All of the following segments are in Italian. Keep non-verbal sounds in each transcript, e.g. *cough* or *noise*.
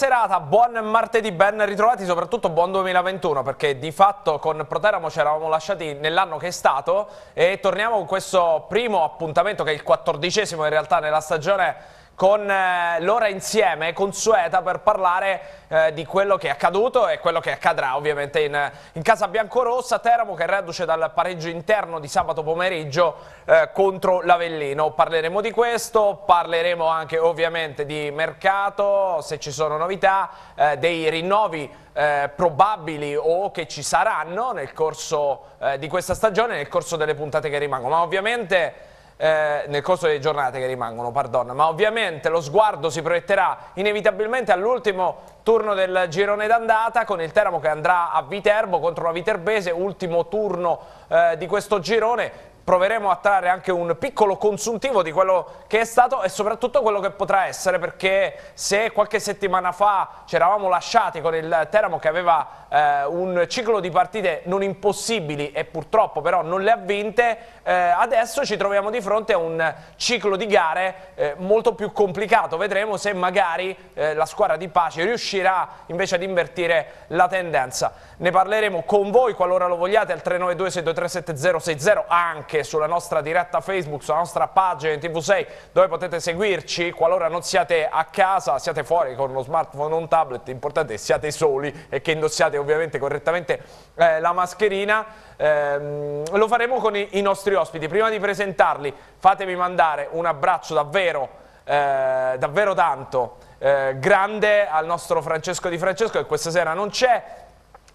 Serata, buon martedì, ben ritrovati, soprattutto buon 2021 perché di fatto con Proteramo ci eravamo lasciati nell'anno che è stato e torniamo con questo primo appuntamento che è il quattordicesimo in realtà nella stagione con eh, l'ora insieme consueta per parlare eh, di quello che è accaduto e quello che accadrà ovviamente in, in casa biancorossa. Teramo che reduce dal pareggio interno di sabato pomeriggio eh, contro l'Avellino. Parleremo di questo, parleremo anche ovviamente di mercato, se ci sono novità, eh, dei rinnovi eh, probabili o che ci saranno nel corso eh, di questa stagione, nel corso delle puntate che rimangono. Ma ovviamente eh, nel corso delle giornate che rimangono, pardon, ma ovviamente lo sguardo si proietterà inevitabilmente all'ultimo turno del girone d'andata con il Teramo che andrà a Viterbo contro la Viterbese, ultimo turno eh, di questo girone, proveremo a trarre anche un piccolo consuntivo di quello che è stato e soprattutto quello che potrà essere perché se qualche settimana fa ci eravamo lasciati con il Teramo che aveva eh, un ciclo di partite non impossibili e purtroppo però non le ha vinte, eh, adesso ci troviamo di fronte a un ciclo di gare eh, molto più complicato, vedremo se magari eh, la squadra di Pace riuscirà invece ad invertire la tendenza. Ne parleremo con voi qualora lo vogliate al 392 623 7060 anche sulla nostra diretta Facebook, sulla nostra pagina in TV6 dove potete seguirci qualora non siate a casa, siate fuori con uno smartphone o un tablet, l'importante è che siate soli e che indossiate ovviamente correttamente eh, la mascherina. Eh, lo faremo con i, i, nostri ospiti. Prima di presentarli fatemi mandare un abbraccio davvero, eh, davvero tanto eh, grande al nostro Francesco Di Francesco che questa sera non c'è.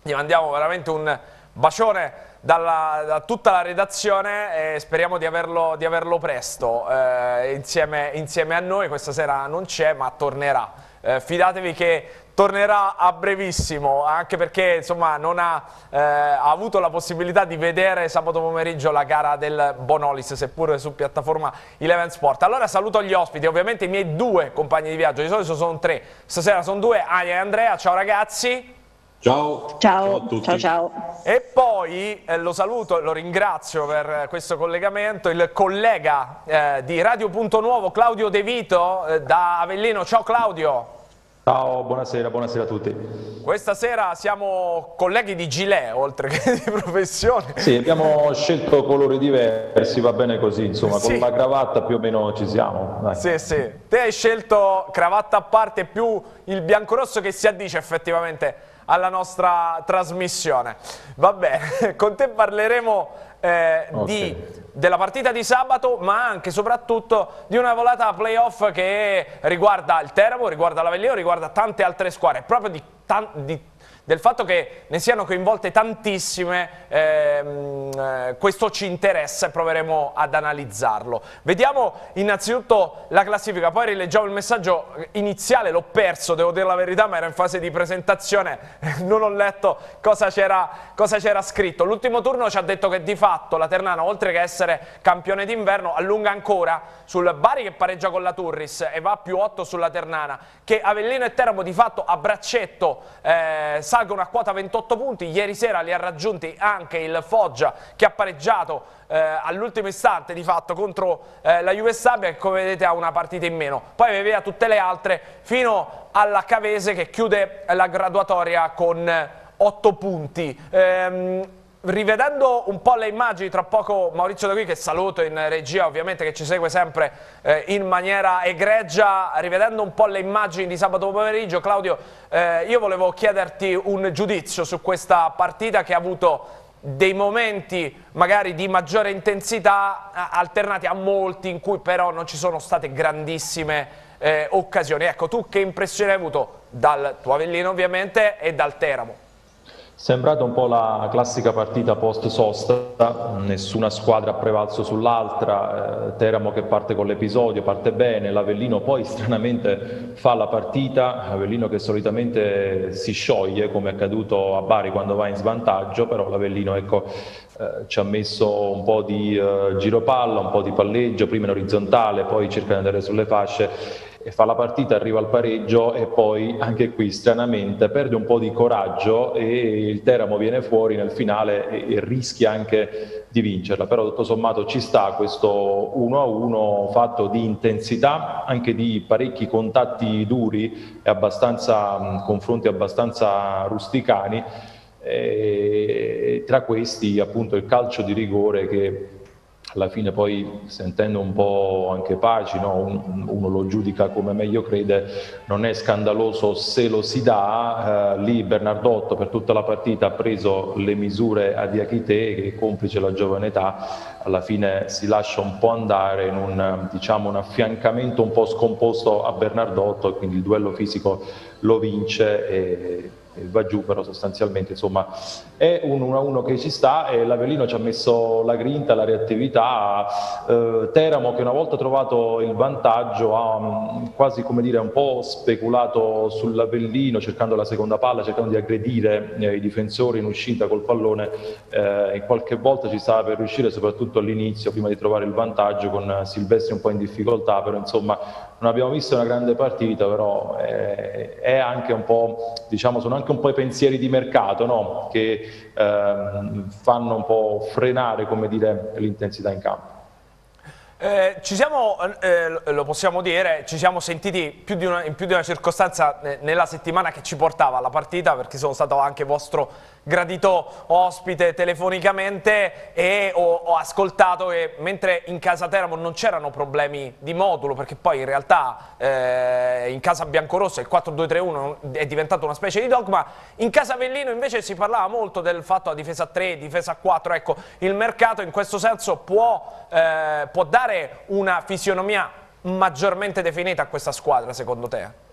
Gli mandiamo veramente un bacione dalla, da tutta la redazione e speriamo di averlo, di averlo presto eh, insieme, insieme, a noi. Questa sera non c'è ma tornerà. Eh, fidatevi che tornerà a brevissimo anche perché insomma non ha, eh, ha, avuto la possibilità di vedere sabato pomeriggio la gara del Bonolis seppure su piattaforma Eleven Sport allora saluto gli ospiti ovviamente i miei due compagni di viaggio di solito sono tre stasera sono due Ania e Andrea ciao ragazzi Ciao. Ciao. Ciao, a tutti. ciao, ciao. E poi eh, lo saluto e lo ringrazio per questo collegamento, il collega eh, di Radio Punto Nuovo, Claudio De Vito, eh, da Avellino. Ciao Claudio. Ciao, buonasera, buonasera a tutti. Questa sera siamo colleghi di gilet, oltre che di professione. Sì, abbiamo scelto colori diversi, va bene così, insomma, sì. con la cravatta più o meno ci siamo. Dai. Sì, sì. Te hai scelto cravatta a parte più il biancorosso che si addice effettivamente alla nostra trasmissione. Va bene, *laughs* con te parleremo eh, okay. di, della partita di sabato, ma anche e soprattutto di una volata playoff che riguarda il Teramo, riguarda l'Avellino, riguarda tante altre squadre, proprio di, di del fatto che ne siano coinvolte tantissime, ehm, eh, questo ci interessa e proveremo ad analizzarlo. Vediamo innanzitutto la classifica, poi rileggiamo il messaggio iniziale, l'ho perso, devo dire la verità, ma era in fase di presentazione, *laughs* non ho letto cosa c'era scritto. L'ultimo turno ci ha detto che di fatto la Ternana, oltre che essere campione d'inverno, allunga ancora sul Bari che pareggia con la Turris e va a più 8 sulla Ternana, che Avellino e Teramo di fatto a braccetto eh, salgono a quota 28 punti, ieri sera li ha raggiunti anche il Foggia che ha pareggiato eh, all'ultimo istante di fatto contro eh, la Juve Stabia che come vedete ha una partita in meno, poi vedete tutte le altre fino alla Cavese che chiude la graduatoria con 8 punti. Ehm, rivedendo un po' le immagini, tra poco Maurizio Da Qui che saluto in regia ovviamente che ci segue sempre eh, in maniera egregia, rivedendo un po' le immagini di sabato pomeriggio, Claudio eh, io volevo chiederti un giudizio su questa partita che ha avuto dei momenti magari di maggiore intensità alternati a molti in cui però non ci sono state grandissime eh, occasioni. Ecco, tu che impressione hai avuto dal tuo Avellino ovviamente e dal Teramo? Sembrata un po' la classica partita post sosta, nessuna squadra ha prevalso sull'altra, eh, Teramo che parte con l'episodio, parte bene, l'Avellino poi *laughs* stranamente fa la partita, Avellino che solitamente si scioglie come è accaduto a Bari quando va in svantaggio, però l'Avellino ecco, eh, ci ha messo un po' di eh, giro palla, un po' di palleggio, prima in orizzontale, poi cerca di andare sulle fasce e fa la partita, arriva al pareggio e poi anche qui stranamente perde un po' di coraggio e il Teramo viene fuori nel finale e, e rischia anche di vincerla, però tutto sommato ci sta questo 1-1 fatto di intensità, anche di parecchi contatti duri e abbastanza, confronti abbastanza rusticani. E tra questi appunto il calcio di rigore che alla fine poi sentendo un po' anche Paci, no? uno lo giudica come meglio crede, non è scandaloso se lo si dà, eh, lì Bernardotto per tutta la partita ha preso le misure a Diachite che complice la giovane età, alla fine si lascia un po' andare in un, diciamo, un affiancamento un po' scomposto a Bernardotto e quindi il duello fisico lo vince e va giù, però sostanzialmente insomma è un 1-1 che ci sta e l'Avellino ci ha messo la grinta, la reattività, eh, Teramo che una volta trovato il vantaggio ha um, quasi come dire un po' speculato sull'Avellino cercando la seconda palla, cercando di aggredire eh, i difensori in uscita col pallone eh, e qualche volta ci stava per riuscire soprattutto all'inizio prima di trovare il vantaggio con Silvestri un po' in difficoltà, però insomma non abbiamo visto una grande partita, però è, è anche un po', diciamo, sono anche un po' i pensieri di mercato no? che ehm, fanno un po' frenare, l'intensità in campo. Eh, ci siamo, eh, lo possiamo dire, ci siamo sentiti più una, in più di una circostanza eh, nella settimana che ci portava alla partita perché sono stato anche vostro gradito ospite telefonicamente e ho, ho ascoltato che mentre in casa Teramo non c'erano problemi di modulo perché poi in realtà eh, in casa Biancorossa il 4-2-3-1 è diventato una specie di dogma, in casa Avellino invece si parlava molto del fatto la difesa 3, difesa 4, ecco il mercato in questo senso può, eh, può dare una fisionomia maggiormente definita a questa squadra secondo te?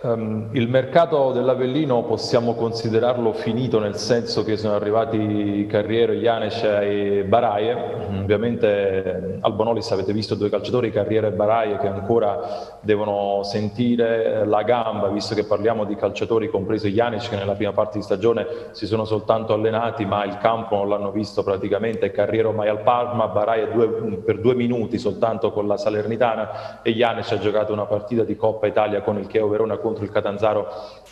Um, il mercato dell'Avellino possiamo considerarlo finito nel senso che sono arrivati Carriero, Janes e Baraie. Ovviamente al Bonolis avete visto due calciatori, Carriero e Baraie, che ancora devono sentire la gamba, visto che parliamo di calciatori compreso Janes che nella prima parte di stagione si sono soltanto allenati ma il campo non l'hanno visto praticamente. Carriero mai al Parma, Baraie due, per due minuti soltanto con la Salernitana e Janes ha giocato una partita di Coppa Italia con il Chievo Verona contro il Catanzaro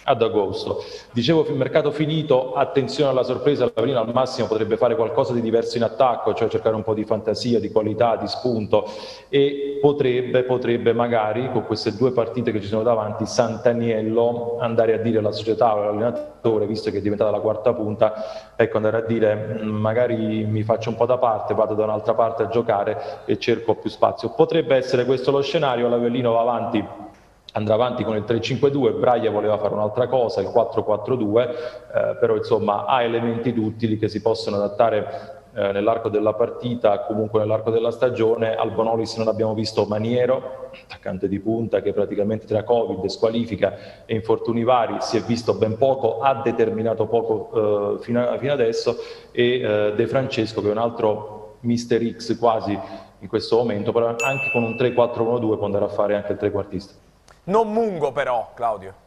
ad agosto. Dicevo, il mercato finito, attenzione alla sorpresa, l'Avrino al massimo potrebbe fare qualcosa di diverso in attacco, cioè cercare un po' di fantasia, di qualità, di spunto e potrebbe, potrebbe magari con queste due partite che ci sono davanti, Sant'Aniello andare a dire alla società o all'allenatore, visto che è diventata la quarta punta, ecco andare a dire mm, magari mi faccio un po' da parte, vado da un'altra parte a giocare e cerco più spazio. Potrebbe essere questo lo scenario, l'Avellino va avanti andrà avanti con il 3-5-2, Braia voleva fare un'altra cosa, il 4-4-2, eh, però insomma ha elementi utili che si possono adattare eh, nell'arco della partita, comunque nell'arco della stagione. Al Bonolis non abbiamo visto Maniero, attaccante di punta che praticamente tra Covid, squalifica e infortuni vari si è visto ben poco, ha determinato poco eh, fino, a, fino, adesso e eh, De Francesco che è un altro Mister X quasi in questo momento, però anche con un 3-4-1-2 può andare a fare anche il trequartista. Non Mungo però, Claudio.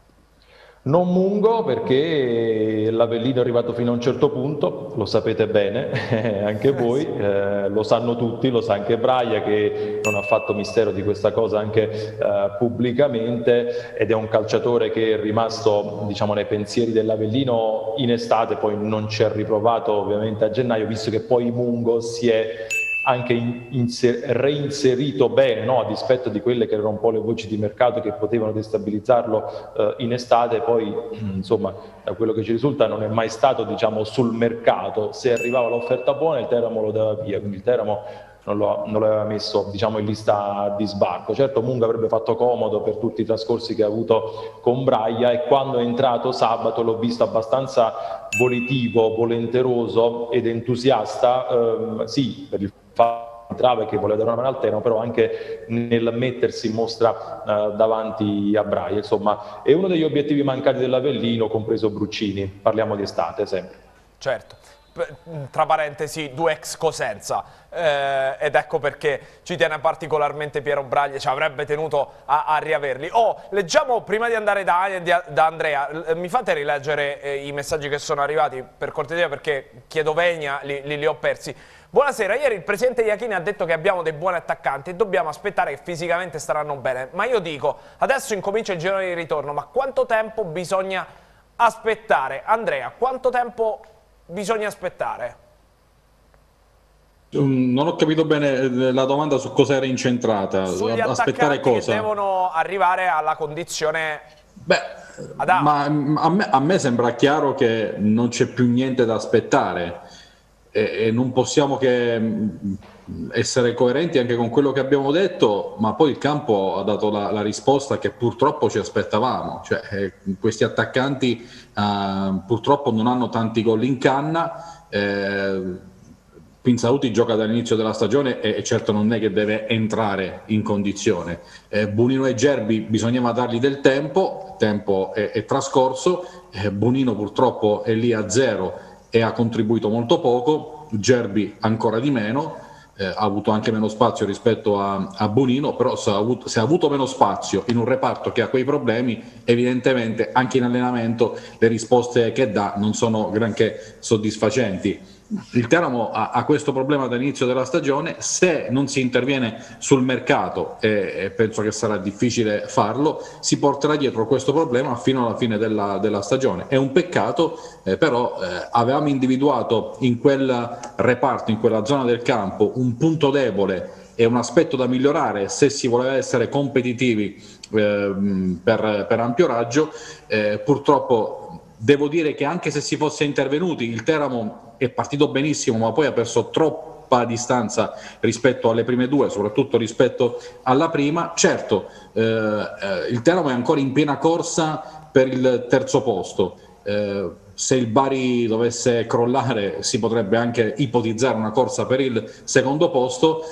Non Mungo perché l'Avellino è arrivato fino a un certo punto, lo sapete bene, *laughs* anche voi, eh, lo sanno tutti, lo sa anche Braia che non ha fatto mistero di questa cosa anche eh, pubblicamente ed è un calciatore che è rimasto diciamo, nei pensieri dell'Avellino in estate, poi non ci ha riprovato ovviamente a gennaio, visto che poi Mungo si è anche inser- reinserito bene, no? a dispetto di quelle che erano un po' le voci di mercato che potevano destabilizzarlo eh, in estate, poi *clears throat* insomma da quello che ci risulta non è mai stato diciamo, sul mercato, se arrivava l'offerta buona il Teramo lo dava via, quindi il Teramo non, lo, non l'aveva messo diciamo, in lista di sbarco. Certo Munga avrebbe fatto comodo per tutti i trascorsi che ha avuto con Braia e quando è entrato sabato l'ho visto abbastanza volitivo, volenteroso ed entusiasta, ehm, sì, per il entrava e che voleva dare una mano al Teramo, però anche nel mettersi in mostra eh, davanti a Braia. Insomma, è uno degli obiettivi mancati dell'Avellino, compreso Bruccini. Parliamo di estate sempre. Certo. tra parentesi, due ex Cosenza. Eh, ed ecco perché ci tiene particolarmente Piero Braglia, ci avrebbe tenuto a, a riaverli. Oh, leggiamo, prima di andare da, da Andrea, mi fate rileggere eh, i messaggi che sono arrivati, per cortesia, perché chiedo vegna, li, li, li ho persi. Buonasera, ieri il presidente Iachini ha detto che abbiamo dei buoni attaccanti e dobbiamo aspettare che fisicamente staranno bene, ma io dico, adesso incomincia il giro di ritorno, ma quanto tempo bisogna aspettare? Andrea, quanto tempo bisogna aspettare? Mm, non ho capito bene eh, la domanda su cosa era incentrata. Sugli aspettare cosa? devono arrivare alla condizione Beh, ma a me, a me, sembra chiaro che non c'è più niente da aspettare e, e non possiamo che mm, essere coerenti anche con quello che abbiamo detto, ma poi il campo ha dato la, la risposta che purtroppo ci aspettavamo, cioè eh, questi attaccanti eh, purtroppo non hanno tanti gol in canna. Eh, Pinzauti gioca dall'inizio della stagione e, e, certo non è che deve entrare in condizione. Eh, Bunino e Gerbi bisognava dargli del tempo, tempo è, è trascorso, eh, Bunino purtroppo è lì a zero e ha contribuito molto poco, Gerbi ancora di meno, eh, ha avuto anche meno spazio rispetto a, a Bonino, però se ha, avuto, se ha, avuto, meno spazio in un reparto che ha quei problemi, evidentemente anche in allenamento le risposte che dà non sono granché soddisfacenti il Teramo ha, ha, questo problema dall'inizio della stagione, se non si interviene sul mercato, e, e, penso che sarà difficile farlo, si porterà dietro questo problema fino alla fine della, della stagione. È un peccato, eh, però eh, avevamo individuato in quel reparto, in quella zona del campo, un punto debole e un aspetto da migliorare se si voleva essere competitivi eh, per, per, ampio raggio. Eh, purtroppo devo dire che anche se si fosse intervenuti, il Teramo è partito benissimo, ma poi ha perso troppa distanza rispetto alle prime due, soprattutto rispetto alla prima. Certo, eh, eh, il Teramo è ancora in piena corsa per il terzo posto. Eh, se il Bari dovesse crollare si potrebbe anche ipotizzare una corsa per il secondo posto,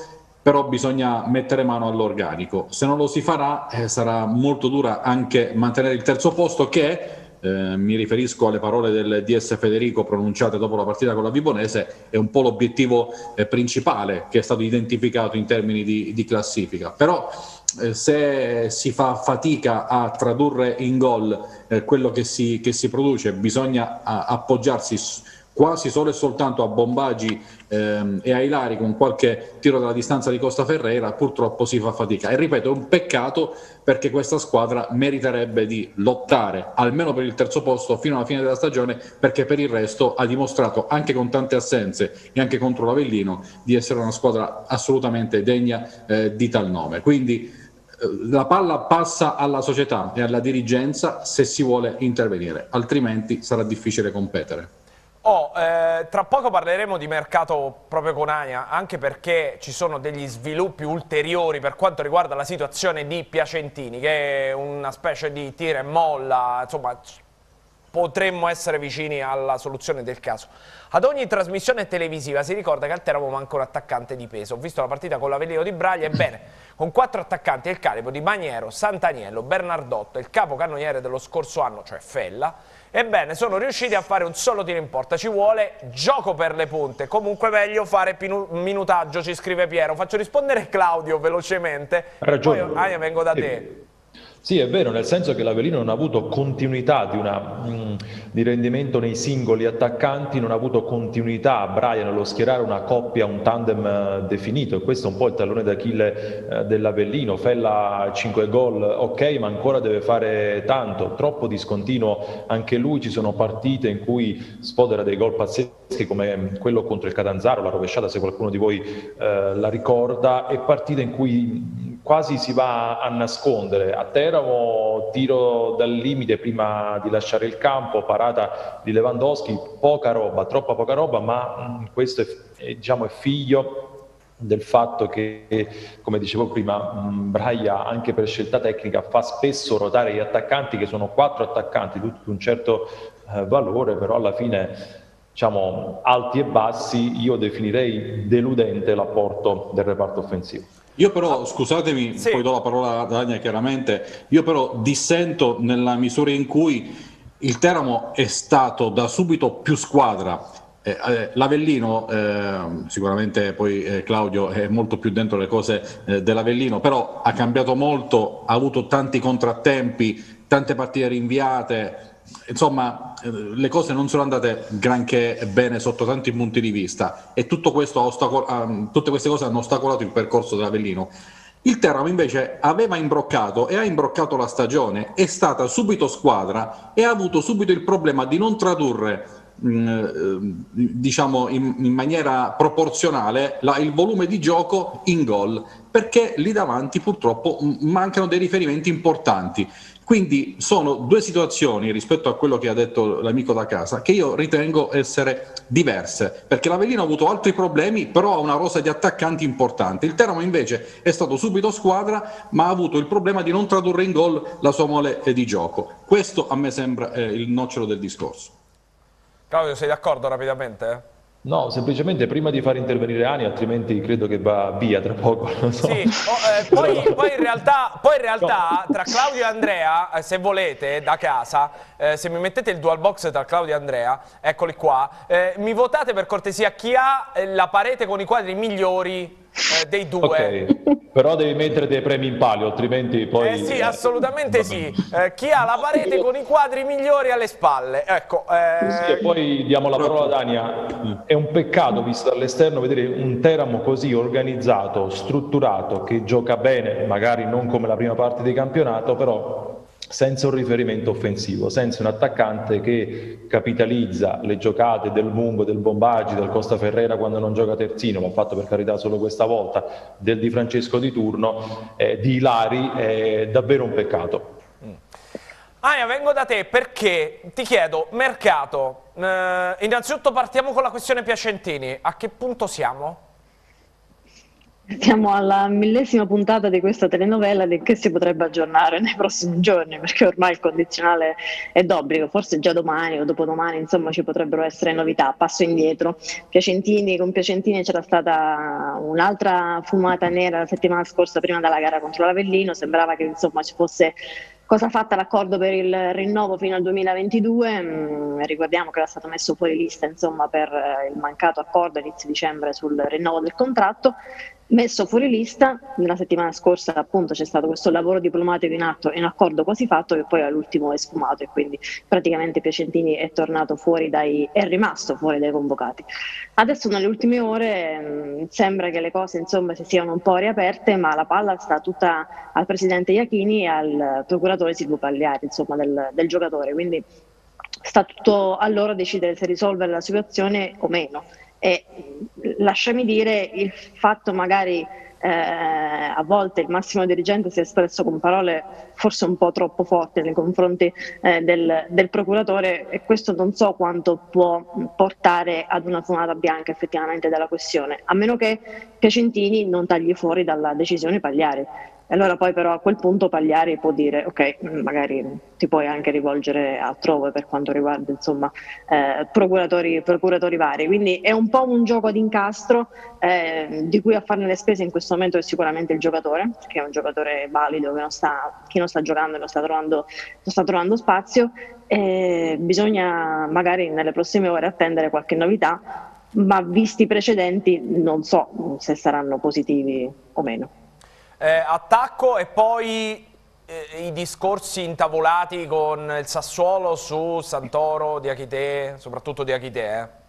però bisogna mettere mano all'organico. Se non lo si farà eh, sarà molto dura anche mantenere il terzo posto che eh, mi riferisco alle parole del DS Federico pronunciate dopo la partita con la Vibonese, è un po' l'obiettivo eh, principale che è stato identificato in termini di, di classifica. Però eh, se si fa fatica a tradurre in gol eh, quello che si, che si, produce, bisogna a, appoggiarsi quasi solo e soltanto a Bombaggi ehm, e a Ilari con qualche tiro dalla distanza di Costa Ferreira, purtroppo si fa fatica. E ripeto, è un peccato perché questa squadra meriterebbe di lottare almeno per il terzo posto fino alla fine della stagione, perché per il resto ha dimostrato anche con tante assenze e anche contro l'Avellino di essere una squadra assolutamente degna eh, di tal nome. Quindi eh, la palla passa alla società e alla dirigenza se si vuole intervenire, altrimenti sarà difficile competere. Oh, eh, tra poco parleremo di mercato proprio con Ania, anche perché ci sono degli sviluppi ulteriori per quanto riguarda la situazione di Piacentini, che è una specie di tira e molla, insomma potremmo essere vicini alla soluzione del caso. Ad ogni trasmissione televisiva si ricorda che al Teramo manca un attaccante di peso. Ho visto la partita con l'Avellino di Braglia, ebbene, con quattro attaccanti il calibro di Maniero, Santaniello, Bernardotto il capo cannoniere dello scorso anno, cioè Fella, Ebbene, sono riusciti a fare un solo tiro in porta, ci vuole gioco per le punte, comunque meglio fare minutaggio, ci scrive Piero. Faccio rispondere Claudio velocemente, ragione. poi Ania vengo da te. Sì, è vero, nel senso che l'Avellino non ha avuto continuità di, una, mm, di, rendimento nei singoli attaccanti, non ha avuto continuità a Brian nello schierare una coppia, un tandem eh, definito. E questo è un po' il tallone d'Achille eh, dell'Avellino. Fella 5 gol, ok, ma ancora deve fare tanto, troppo discontinuo anche lui, ci sono partite in cui sfodera dei gol pazzeschi come quello contro il Catanzaro, la rovesciata se qualcuno di voi eh, la ricorda, e partite in cui quasi si va a nascondere. A Teramo tiro dal limite prima di lasciare il campo, parata di Lewandowski, poca roba, troppa poca roba, ma mm, questo è, è, diciamo, è figlio del fatto che, come dicevo prima, mh, Braia anche per scelta tecnica fa spesso ruotare gli attaccanti, che sono quattro attaccanti, tutti di un certo eh, valore, però alla fine diciamo, alti e bassi, io definirei deludente l'apporto del reparto offensivo. Io però, scusatemi, sì. poi do la parola a Dania chiaramente, io però dissento nella misura in cui il Teramo è stato da subito più squadra Eh, eh, L'Avellino, eh, sicuramente poi eh, Claudio è molto più dentro le cose eh, dell'Avellino, però ha cambiato molto, ha avuto tanti contrattempi, tante partite rinviate, insomma eh, le cose non sono andate granché bene sotto tanti punti di vista e tutto questo ostacol- tutte queste cose hanno ostacolato il percorso dell'Avellino. Il Teramo invece aveva imbroccato e ha imbroccato la stagione, è stata subito squadra e ha avuto subito il problema di non tradurre mm, eh, diciamo in, in, maniera proporzionale la, il volume di gioco in gol perché lì davanti purtroppo mancano dei riferimenti importanti quindi sono due situazioni rispetto a quello che ha detto l'amico da casa che io ritengo essere diverse, perché l'Avellino ha avuto altri problemi, però ha una rosa di attaccanti importante. Il Teramo invece è stato subito squadra, ma ha avuto il problema di non tradurre in gol la sua mole di gioco. Questo a me sembra eh, il nocciolo del discorso. Claudio, sei d'accordo rapidamente? No, semplicemente prima di far intervenire Ani, altrimenti credo che va via tra poco. *laughs* So. Sì, oh, eh, poi, poi, in realtà, poi, in realtà, tra Claudio e Andrea, eh, se volete, da casa, eh, se mi mettete il dual box tra Claudio e Andrea, eccoli qua, eh, mi votate per cortesia chi ha eh, la parete con i quadri migliori eh, dei due. Okay. Però devi mettere dei premi in palio, altrimenti poi... Eh sì, assolutamente sì. Eh, chi ha la parete con i quadri migliori alle spalle. Ecco, eh... sì, e poi diamo la parola ad Ania. È un peccato, visto dall'esterno, vedere un Teramo così organizzato, strutturato, che gioca bene, magari non come la prima parte di campionato, però senza un riferimento offensivo, senza un attaccante che capitalizza le giocate del Mungo, del Bombaggi, del Costa Ferrera quando non gioca terzino, l'ha fatto per carità solo questa volta, del Di Francesco di turno, eh, di Ilari, è davvero un peccato. Mm. Aya, vengo da te perché ti chiedo, mercato, eh, innanzitutto partiamo con la questione Piacentini, a che punto siamo? Siamo alla millesima puntata di questa telenovela che si potrebbe aggiornare nei prossimi giorni perché ormai il condizionale è d'obbligo, forse già domani o dopodomani insomma ci potrebbero essere novità, passo indietro. Piacentini, con Piacentini c'era stata un'altra fumata nera la settimana scorsa prima della gara contro l'Avellino, sembrava che insomma ci fosse cosa fatta l'accordo per il rinnovo fino al 2022, mm, ricordiamo che era stato messo fuori lista insomma, per eh, il mancato accordo inizio dicembre sul rinnovo del contratto, messo fuori lista, la settimana scorsa appunto c'è stato questo lavoro diplomatico in atto, in accordo quasi fatto che poi all'ultimo è sfumato e quindi praticamente Piacentini è tornato fuori dai, è rimasto fuori dai convocati. Adesso nelle ultime ore mh, mm, sembra che le cose insomma si siano un po' riaperte ma la palla sta tutta al presidente Iachini e al procuratore Silvio Pagliari insomma del, del giocatore, quindi sta tutto a loro decidere se risolvere la situazione o meno e lasciami dire il fatto magari eh, a volte il massimo dirigente si è espresso con parole forse un po' troppo forti nei confronti eh, del, del, procuratore e questo non so quanto può portare ad una fumata bianca effettivamente della questione, a meno che Piacentini non tagli fuori dalla decisione Pagliari. E allora poi però a quel punto Pagliari può dire ok, magari ti puoi anche rivolgere altrove per quanto riguarda insomma eh, procuratori, procuratori, vari. Quindi è un po' un gioco d'incastro eh, di cui a farne le spese in questo momento è sicuramente il giocatore, che è un giocatore valido che non sta, chi non sta giocando non sta trovando, non sta trovando spazio. E bisogna magari nelle prossime ore attendere qualche novità, ma visti i precedenti non so se saranno positivi o meno eh, attacco e poi eh, i discorsi intavolati con il Sassuolo su Santoro, Diachite, soprattutto Diachite. Eh?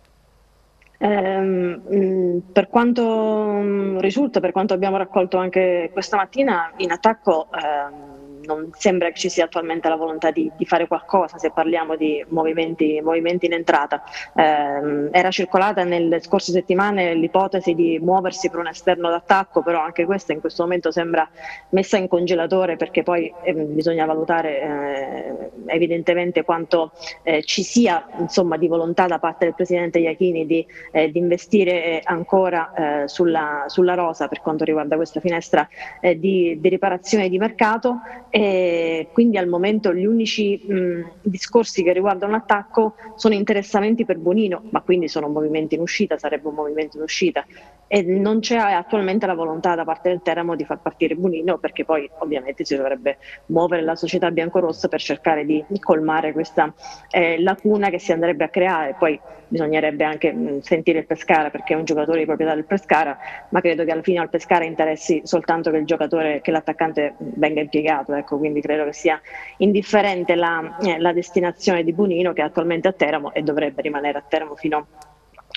Ehm, per quanto mm, risulta, per quanto abbiamo raccolto anche questa mattina, in attacco ehm, non sembra che ci sia attualmente la volontà di, di fare qualcosa se parliamo di movimenti, movimenti in entrata. Eh, era circolata nelle scorse settimane l'ipotesi di muoversi per un esterno d'attacco, però anche questa in questo momento sembra messa in congelatore perché poi eh, bisogna valutare eh, evidentemente quanto eh, ci sia insomma, di volontà da parte del Presidente Iachini di, eh, di investire ancora eh, sulla, sulla, rosa per quanto riguarda questa finestra di, di riparazione di mercato e quindi al momento gli unici mh, discorsi che riguardano l'attacco sono interessamenti per Bonino, ma quindi sono movimenti in uscita, sarebbe un movimento in uscita. E non c'è attualmente la volontà da parte del Teramo di far partire Bunino perché poi ovviamente si dovrebbe muovere la società biancorossa per cercare di colmare questa eh, lacuna che si andrebbe a creare. Poi bisognerebbe anche mh, sentire il Pescara perché è un giocatore di proprietà del Pescara, ma credo che alla fine al Pescara interessi soltanto che il giocatore, che l'attaccante venga impiegato, ecco, quindi credo che sia indifferente la, eh, la destinazione di Bunino che è attualmente a Teramo e dovrebbe rimanere a Teramo fino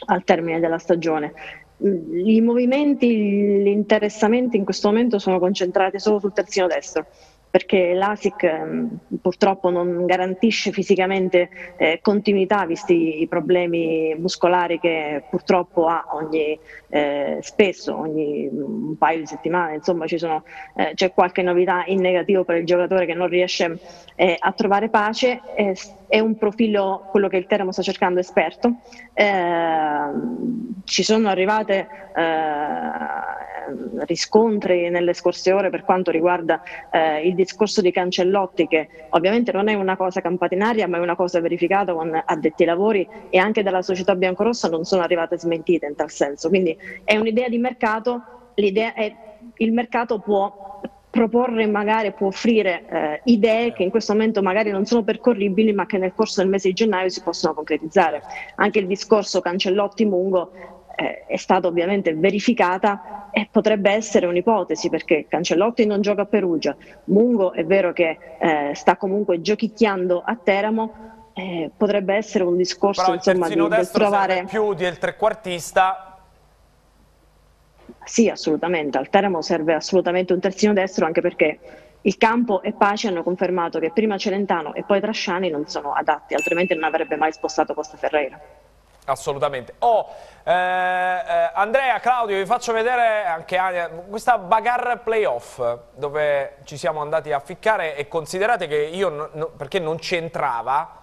al termine della stagione i movimenti, gli interessamenti in questo momento sono concentrati solo sul terzino destro perché l'ASIC eh, purtroppo non garantisce fisicamente eh, continuità visti i problemi muscolari che purtroppo ha ogni, eh, spesso, ogni un paio di settimane, insomma sono, eh, c'è qualche novità in negativo per il giocatore che non riesce eh, a trovare pace, è un profilo, quello che il Teramo sta cercando, esperto, ci sono arrivate riscontri nelle scorse ore per quanto riguarda eh, il discorso di Cancellotti che ovviamente non è una cosa campata in aria ma è una cosa verificata con addetti ai lavori e anche dalla società biancorossa non sono arrivate smentite in tal senso. Quindi è un'idea di mercato l'idea è il mercato può proporre magari può offrire eh, idee che in questo momento magari non sono percorribili ma che nel corso del mese di gennaio si possono concretizzare. Anche il discorso Cancellotti Mungo eh, è stata ovviamente verificata e potrebbe essere un'ipotesi perché Cancellotti non gioca a Perugia, Mungo è vero che eh, sta comunque giochicchiando a Teramo, eh, potrebbe essere un discorso Però insomma, di, di trovare più del trequartista sì, assolutamente. Al Teramo serve assolutamente un terzino destro anche perché il campo e Paci hanno confermato che prima Celentano e poi Trasciani non sono adatti, altrimenti non avrebbe mai spostato Costa Ferreira. Assolutamente. Oh, eh, eh, Andrea, Claudio, vi faccio vedere anche Ania, questa bagarre playoff dove ci siamo andati a ficcare e considerate che io, no, no, perché non c'entrava,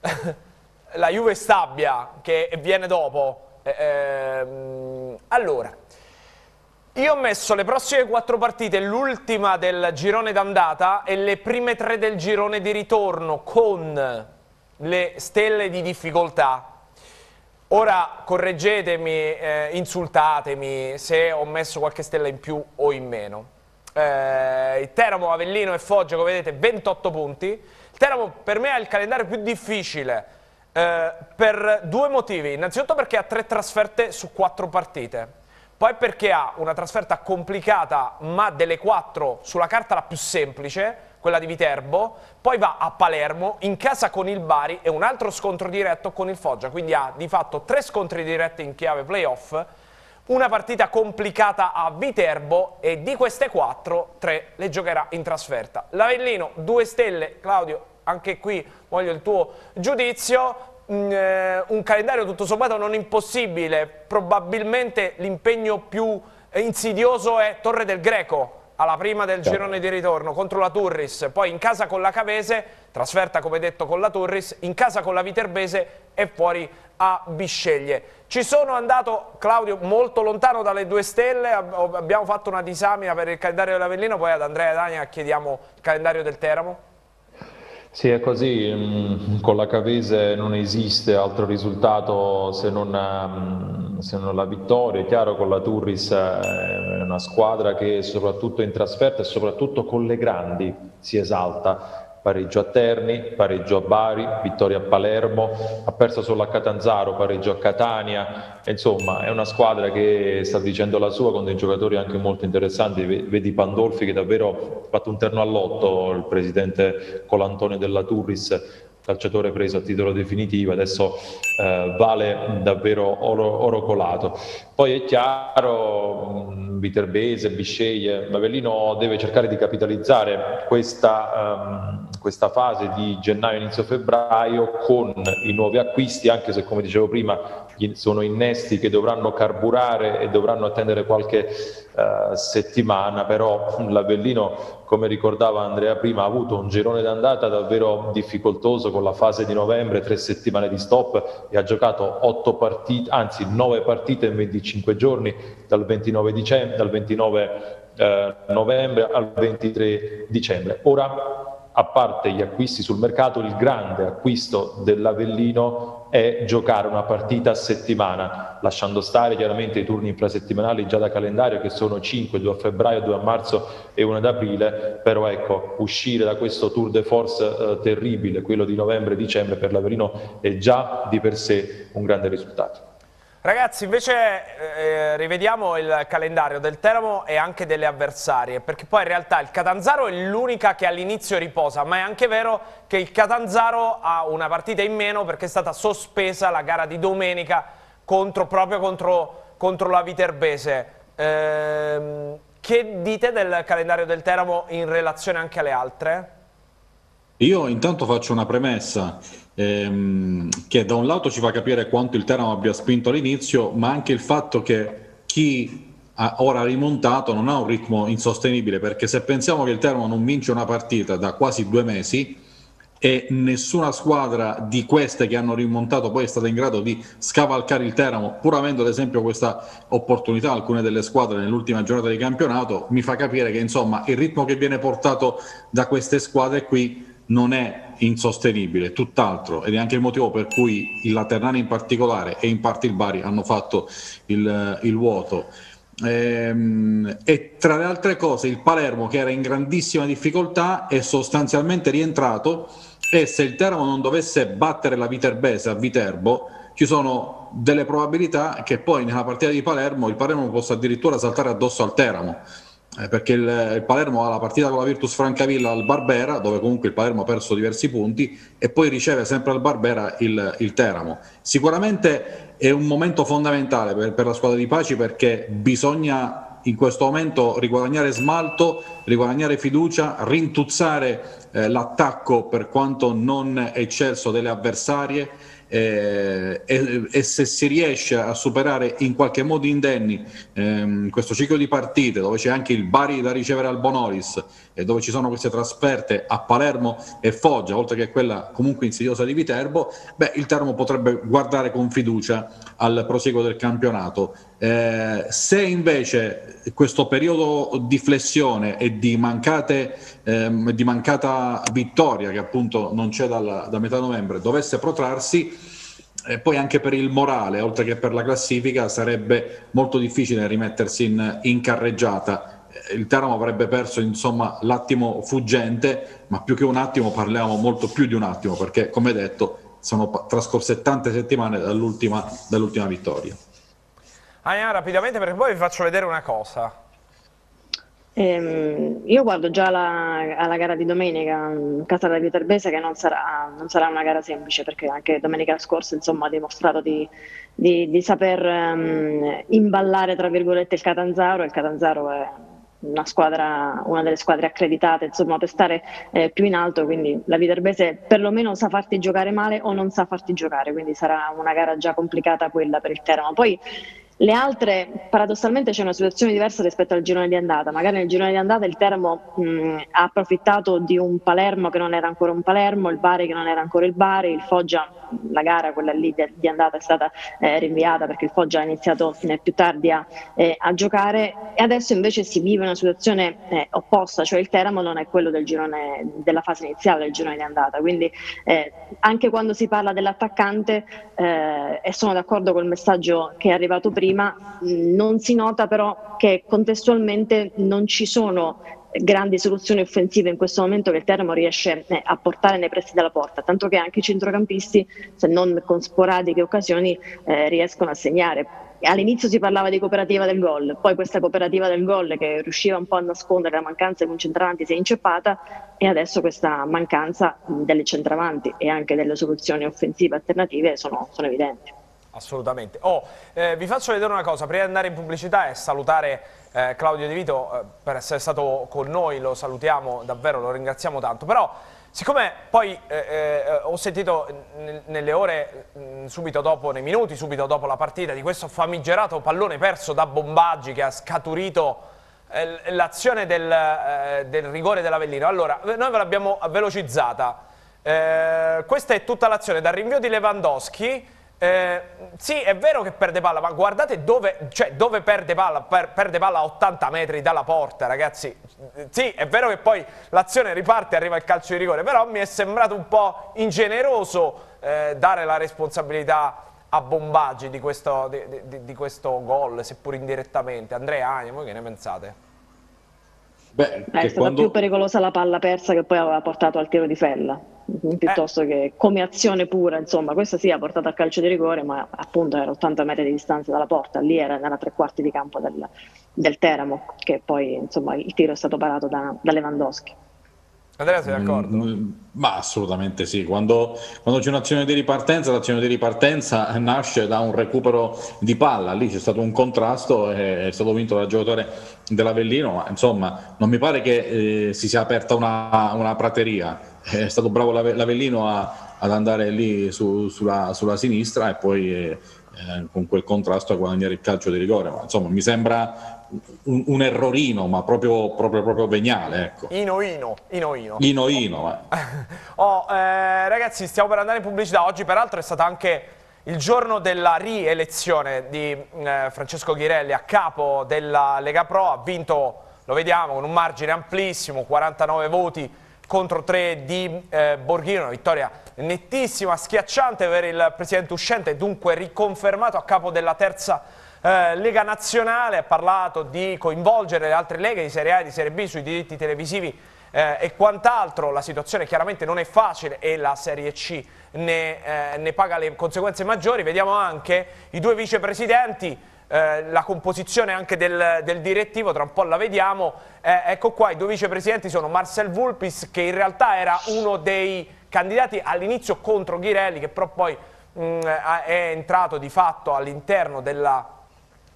*laughs* la Juve Stabia che viene dopo. Eh, ehm, allora, io ho messo le prossime quattro partite, l'ultima del girone d'andata e le prime tre del girone di ritorno con le stelle di difficoltà Ora correggetemi, eh, insultatemi se ho messo qualche stella in più o in meno. Eh, Teramo, Avellino e Foggia, come vedete, 28 punti. Teramo per me ha il calendario più difficile eh, per due motivi. Innanzitutto perché ha tre trasferte su quattro partite. Poi perché ha una trasferta complicata, ma delle quattro sulla carta la più semplice, quella di Viterbo, poi va a Palermo, in casa con il Bari e un altro scontro diretto con il Foggia, quindi ha di fatto tre scontri diretti in chiave playoff, una partita complicata a Viterbo e di queste quattro, tre le giocherà in trasferta. L'Avellino, due stelle, Claudio, anche qui voglio il tuo giudizio, eh, un calendario tutto sommato non impossibile, probabilmente l'impegno più insidioso è Torre del Greco, alla prima del girone di ritorno contro la Turris, poi in casa con la Cavese, trasferta come detto con la Turris, in casa con la Viterbese e fuori a Bisceglie. Ci sono andato, Claudio, molto lontano dalle due stelle, abbiamo fatto una disamina per il calendario dell'Avellino, poi ad Andrea Dania chiediamo il calendario del Teramo. Sì, è così, mm, con la Cavese non esiste altro risultato se non, mm, se non, la vittoria, è chiaro con la Turris è una squadra che soprattutto in trasferta e soprattutto con le grandi si esalta, pareggio a Terni, pareggio a Bari, vittoria a Palermo, ha perso solo a Catanzaro, pareggio a Catania, insomma è una squadra che sta dicendo la sua con dei giocatori anche molto interessanti, vedi Pandolfi che davvero ha fatto un terno all'otto, il presidente Colantonio della Turris, calciatore preso a titolo definitivo, adesso eh, vale davvero oro, oro, colato. Poi è chiaro, mm, Viterbese, Bisceglie, Bavellino deve cercare di capitalizzare questa... Um, questa fase di gennaio inizio febbraio con i nuovi acquisti anche se come dicevo prima sono innesti che dovranno carburare e dovranno attendere qualche uh, settimana però l'Avellino come ricordava Andrea prima ha avuto un girone d'andata davvero difficoltoso con la fase di novembre tre settimane di stop e ha giocato otto partite anzi nove partite in 25 giorni dal 29 dicembre dal 29 eh, novembre al 23 dicembre. Ora a parte gli acquisti sul mercato, il grande acquisto dell'Avellino è giocare una partita a settimana, lasciando stare chiaramente i turni infrasettimanali già da calendario che sono 5, 2 a febbraio, 2 a marzo e 1 ad aprile, però ecco, uscire da questo tour de force eh, terribile, quello di novembre e dicembre per l'Avellino è già di per sé un grande risultato. Ragazzi, invece eh, rivediamo il calendario del Teramo e anche delle avversarie, perché poi in realtà il Catanzaro è l'unica che all'inizio riposa, ma è anche vero che il Catanzaro ha una partita in meno perché è stata sospesa la gara di domenica contro, proprio contro, contro la Viterbese. Eh, che dite del calendario del Teramo in relazione anche alle altre? Io intanto faccio una premessa ehm, che da un lato ci fa capire quanto il Teramo abbia spinto all'inizio, ma anche il fatto che chi ha ora rimontato non ha un ritmo insostenibile, perché se pensiamo che il Teramo non vince una partita da quasi due mesi e nessuna squadra di queste che hanno rimontato poi è stata in grado di scavalcare il Teramo, pur avendo ad esempio questa opportunità alcune delle squadre nell'ultima giornata di campionato, mi fa capire che insomma il ritmo che viene portato da queste squadre qui non è insostenibile, tutt'altro, ed è anche il motivo per cui il Laternani in particolare e in parte il Bari hanno fatto il, il vuoto. Ehm, e tra le altre cose il Palermo che era in grandissima difficoltà è sostanzialmente rientrato e se il Teramo non dovesse battere la Viterbese a Viterbo ci sono delle probabilità che poi nella partita di Palermo il Palermo possa addirittura saltare addosso al Teramo eh, perché il, il, Palermo ha la partita con la Virtus Francavilla al Barbera, dove comunque il Palermo ha perso diversi punti, e poi riceve sempre al Barbera il, il Teramo. Sicuramente è un momento fondamentale per, per la squadra di Paci perché bisogna in questo momento riguadagnare smalto, riguadagnare fiducia, rintuzzare eh, l'attacco per quanto non eccelso delle avversarie eh, e, e, se si riesce a superare in qualche modo indenni ehm, questo ciclo di partite dove c'è anche il Bari da ricevere al Bonolis e dove ci sono queste trasferte a Palermo e Foggia, oltre che quella comunque insidiosa di Viterbo, beh, il Termo potrebbe guardare con fiducia al proseguo del campionato. Eh, se invece questo periodo di flessione e di, mancate, ehm, di mancata vittoria, che appunto non c'è dalla, da metà novembre, dovesse protrarsi, e poi anche per il morale, oltre che per la classifica, sarebbe molto difficile rimettersi in, in carreggiata. Il Teramo avrebbe perso insomma, l'attimo fuggente, ma più che un attimo parliamo molto più di un attimo, perché come detto sono trascorse tante settimane dall'ultima, dall'ultima vittoria. Andiamo rapidamente perché poi vi faccio vedere una cosa. Ehm, io guardo già la, alla gara di domenica in casa della Viterbese che non sarà, non sarà, una gara semplice perché anche domenica scorsa insomma, ha dimostrato di, di, di saper um, imballare tra virgolette il Catanzaro. Il Catanzaro è una, squadra, una delle squadre accreditate insomma, per stare eh, più in alto, quindi la Viterbese perlomeno sa farti giocare male o non sa farti giocare, quindi sarà una gara già complicata quella per il Teramo. Poi le altre, paradossalmente, c'è una situazione diversa rispetto al girone di andata. Magari nel girone di andata il Teramo mh, ha approfittato di un Palermo che non era ancora un Palermo, il Bari che non era ancora il Bari, il Foggia, la gara, quella lì di, di andata, è stata eh, rinviata perché il Foggia ha iniziato eh, più tardi a, eh, a, giocare e adesso invece si vive una situazione eh, opposta, cioè il Teramo non è quello del girone, della fase iniziale del girone di andata. Quindi eh, anche quando si parla dell'attaccante, eh, e sono d'accordo col messaggio che è arrivato prima, prima, non si nota però che contestualmente non ci sono grandi soluzioni offensive in questo momento che il Teramo riesce eh, a portare nei pressi della porta, tanto che anche i centrocampisti, se non con sporadiche occasioni, eh, riescono a segnare. All'inizio si parlava di cooperativa del gol, poi questa cooperativa del gol che riusciva un po' a nascondere la mancanza di un centravanti si è inceppata e adesso questa mancanza delle centravanti e anche delle soluzioni offensive alternative sono, sono evidenti. Assolutamente. Oh, eh, vi faccio vedere una cosa, prima di andare in pubblicità e salutare eh, Claudio De Vito eh, per essere stato con noi, lo salutiamo davvero, lo ringraziamo tanto, però siccome poi eh, eh, ho sentito nelle ore mh, subito dopo, nei minuti subito dopo la partita, di questo famigerato pallone perso da Bombaggi che ha scaturito eh, l'azione del, del, rigore dell'Avellino, allora noi ve l'abbiamo velocizzata, questa è tutta l'azione. Dal rinvio di Lewandowski Eh, sì, è vero che perde palla, ma guardate dove, cioè, dove perde palla. Per, perde palla a 80 metri dalla porta, ragazzi. Sì, è vero che poi l'azione riparte e arriva il calcio di rigore, però mi è sembrato un po' ingeneroso eh, dare la responsabilità a Bombaggi di questo, di, di, di questo gol, seppur indirettamente. Andrea Agna, voi che ne pensate? Beh, è stata quando... più pericolosa la palla persa che poi aveva portato al tiro di Fella piuttosto eh. che come azione pura, insomma, questa sì ha portato al calcio di rigore, ma appunto era 80 metri di distanza dalla porta, lì era nella tre quarti di campo del, del Teramo, che poi insomma il tiro è stato parato da, da Lewandowski. Andrea, sei d'accordo? Mm, ma assolutamente sì. Quando, quando, c'è un'azione di ripartenza, l'azione di ripartenza *laughs* nasce da un recupero di palla. Lì c'è stato un contrasto, è stato vinto dal giocatore dell'Avellino, ma insomma non mi pare che eh, si sia aperta una, una prateria è stato bravo l'Avellino a, ad andare lì su, sulla, sulla, sinistra e poi eh, eh, con quel contrasto a guadagnare il calcio di rigore. Ma, insomma, mi sembra un, un errorino, ma proprio, proprio, proprio veniale. Ecco. Ino Ino, Ino Ino. Ino Ino. Eh. *laughs* oh, eh, ragazzi, stiamo per andare in pubblicità. Oggi peraltro è stato anche il giorno della rielezione di eh, Francesco Ghirelli a capo della Lega Pro. Ha vinto, lo vediamo, con un margine amplissimo, 49 voti contro 3 di eh, Borghino, una vittoria nettissima, schiacciante per il presidente uscente, dunque riconfermato a capo della terza eh, Lega Nazionale, ha parlato di coinvolgere le altre leghe di Serie A e di Serie B sui diritti televisivi eh, e quant'altro, la situazione chiaramente non è facile e la Serie C ne, eh, ne paga le conseguenze maggiori, vediamo anche i due vicepresidenti eh, la composizione anche del, del, direttivo, tra un po' la vediamo. Eh, ecco qua, i due vicepresidenti sono Marcel Vulpis, che in realtà era uno dei candidati all'inizio contro Ghirelli, che però poi mh, mm, è entrato di fatto all'interno della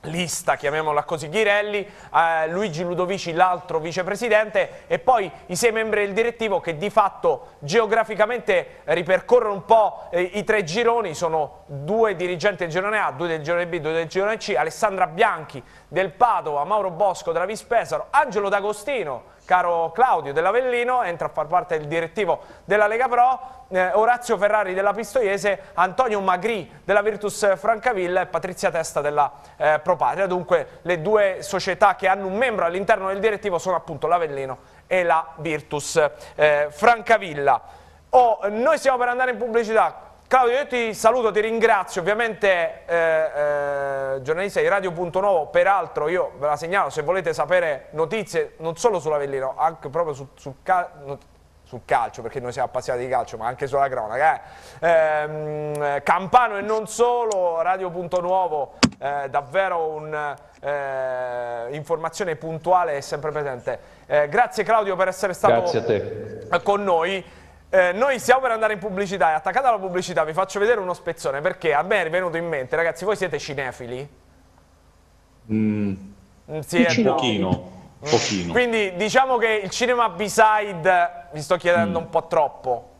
lista, chiamiamola così, Ghirelli, eh, Luigi Ludovici l'altro vicepresidente e poi i sei membri del direttivo che di fatto geograficamente ripercorrono un po' eh, i tre gironi, sono due dirigenti del girone A, due del girone B, due del girone C, Alessandra Bianchi del Padova, Mauro Bosco della Vispesaro, Angelo D'Agostino caro Claudio dell'Avellino, entra a far parte del direttivo della Lega Pro, eh, Orazio Ferrari della Pistoiese, Antonio Magri della Virtus Francavilla e Patrizia Testa della eh, Propatria. Dunque le due società che hanno un membro all'interno del direttivo sono appunto l'Avellino e la Virtus eh, Francavilla. Oh, noi stiamo per andare in pubblicità, Claudio, io ti saluto, ti ringrazio, ovviamente eh, eh, giornalista di Radio.9, peraltro io ve la segnalo, se volete sapere notizie non solo sull'Avellino, anche proprio su, sul, cal sul, calcio, perché noi siamo appassionati di calcio, ma anche sulla cronaca. Eh. Ehm, Campano e non solo, Radio.9, eh, davvero un'informazione eh, puntuale e sempre presente. Eh, grazie Claudio per essere stato con noi. Eh, noi stiamo per andare in pubblicità e attaccata alla pubblicità vi faccio vedere uno spezzone perché a me è venuto in mente, ragazzi, voi siete cinefili? Mm, mm siete... Un pochino. Mm. pochino. Quindi diciamo che il cinema B-side vi sto chiedendo mm. un po' troppo.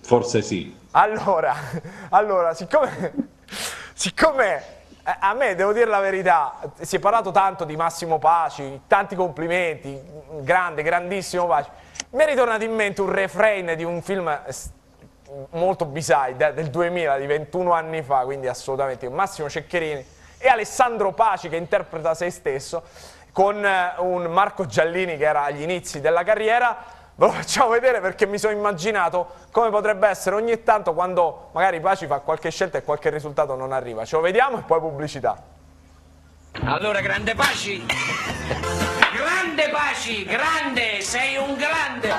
Forse sì. Allora, *laughs* allora siccome, *laughs* siccome eh, a me, devo dire la verità, si è parlato tanto di Massimo Paci, tanti complimenti, grande, grandissimo Paci. Mi è ritornato in mente un refrain di un film molto beside del 2000, di 21 anni fa, quindi assolutamente Massimo Ceccherini e Alessandro Paci che interpreta se stesso con eh, un Marco Giallini che era agli inizi della carriera. Ve lo facciamo vedere perché mi sono immaginato come potrebbe essere ogni tanto quando magari Paci fa qualche scelta e qualche risultato non arriva. Ce lo vediamo e poi pubblicità. Allora grande Paci grande Paci, grande, sei un grande,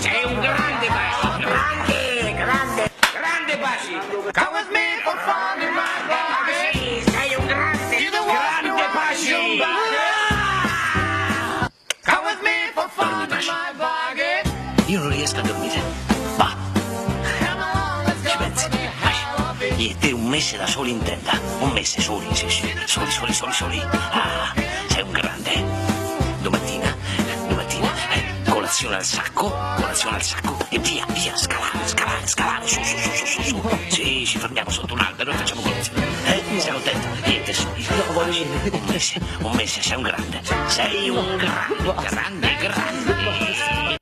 sei un grande Paci, grande, grande, grande Paci. Come with me for fun in my body. Sei un grande, grande Paci. Come with me for fun in my body. Io non riesco a dormire. Va. Ci pensi? Paci. Io e te un mese da soli in tenda. Un mese soli, sì, sì. Soli, soli, soli, soli. Ah, sei un grande colazione al sacco, colazione al sacco e via, via, scalare, scalare, scalare, su, su, su, su, su, su. Sì, ci fermiamo sotto un albero e facciamo colazione. Eh, sei contento? Niente, su. Un mese, un mese, sei un grande. Sei un grande, grande, grande.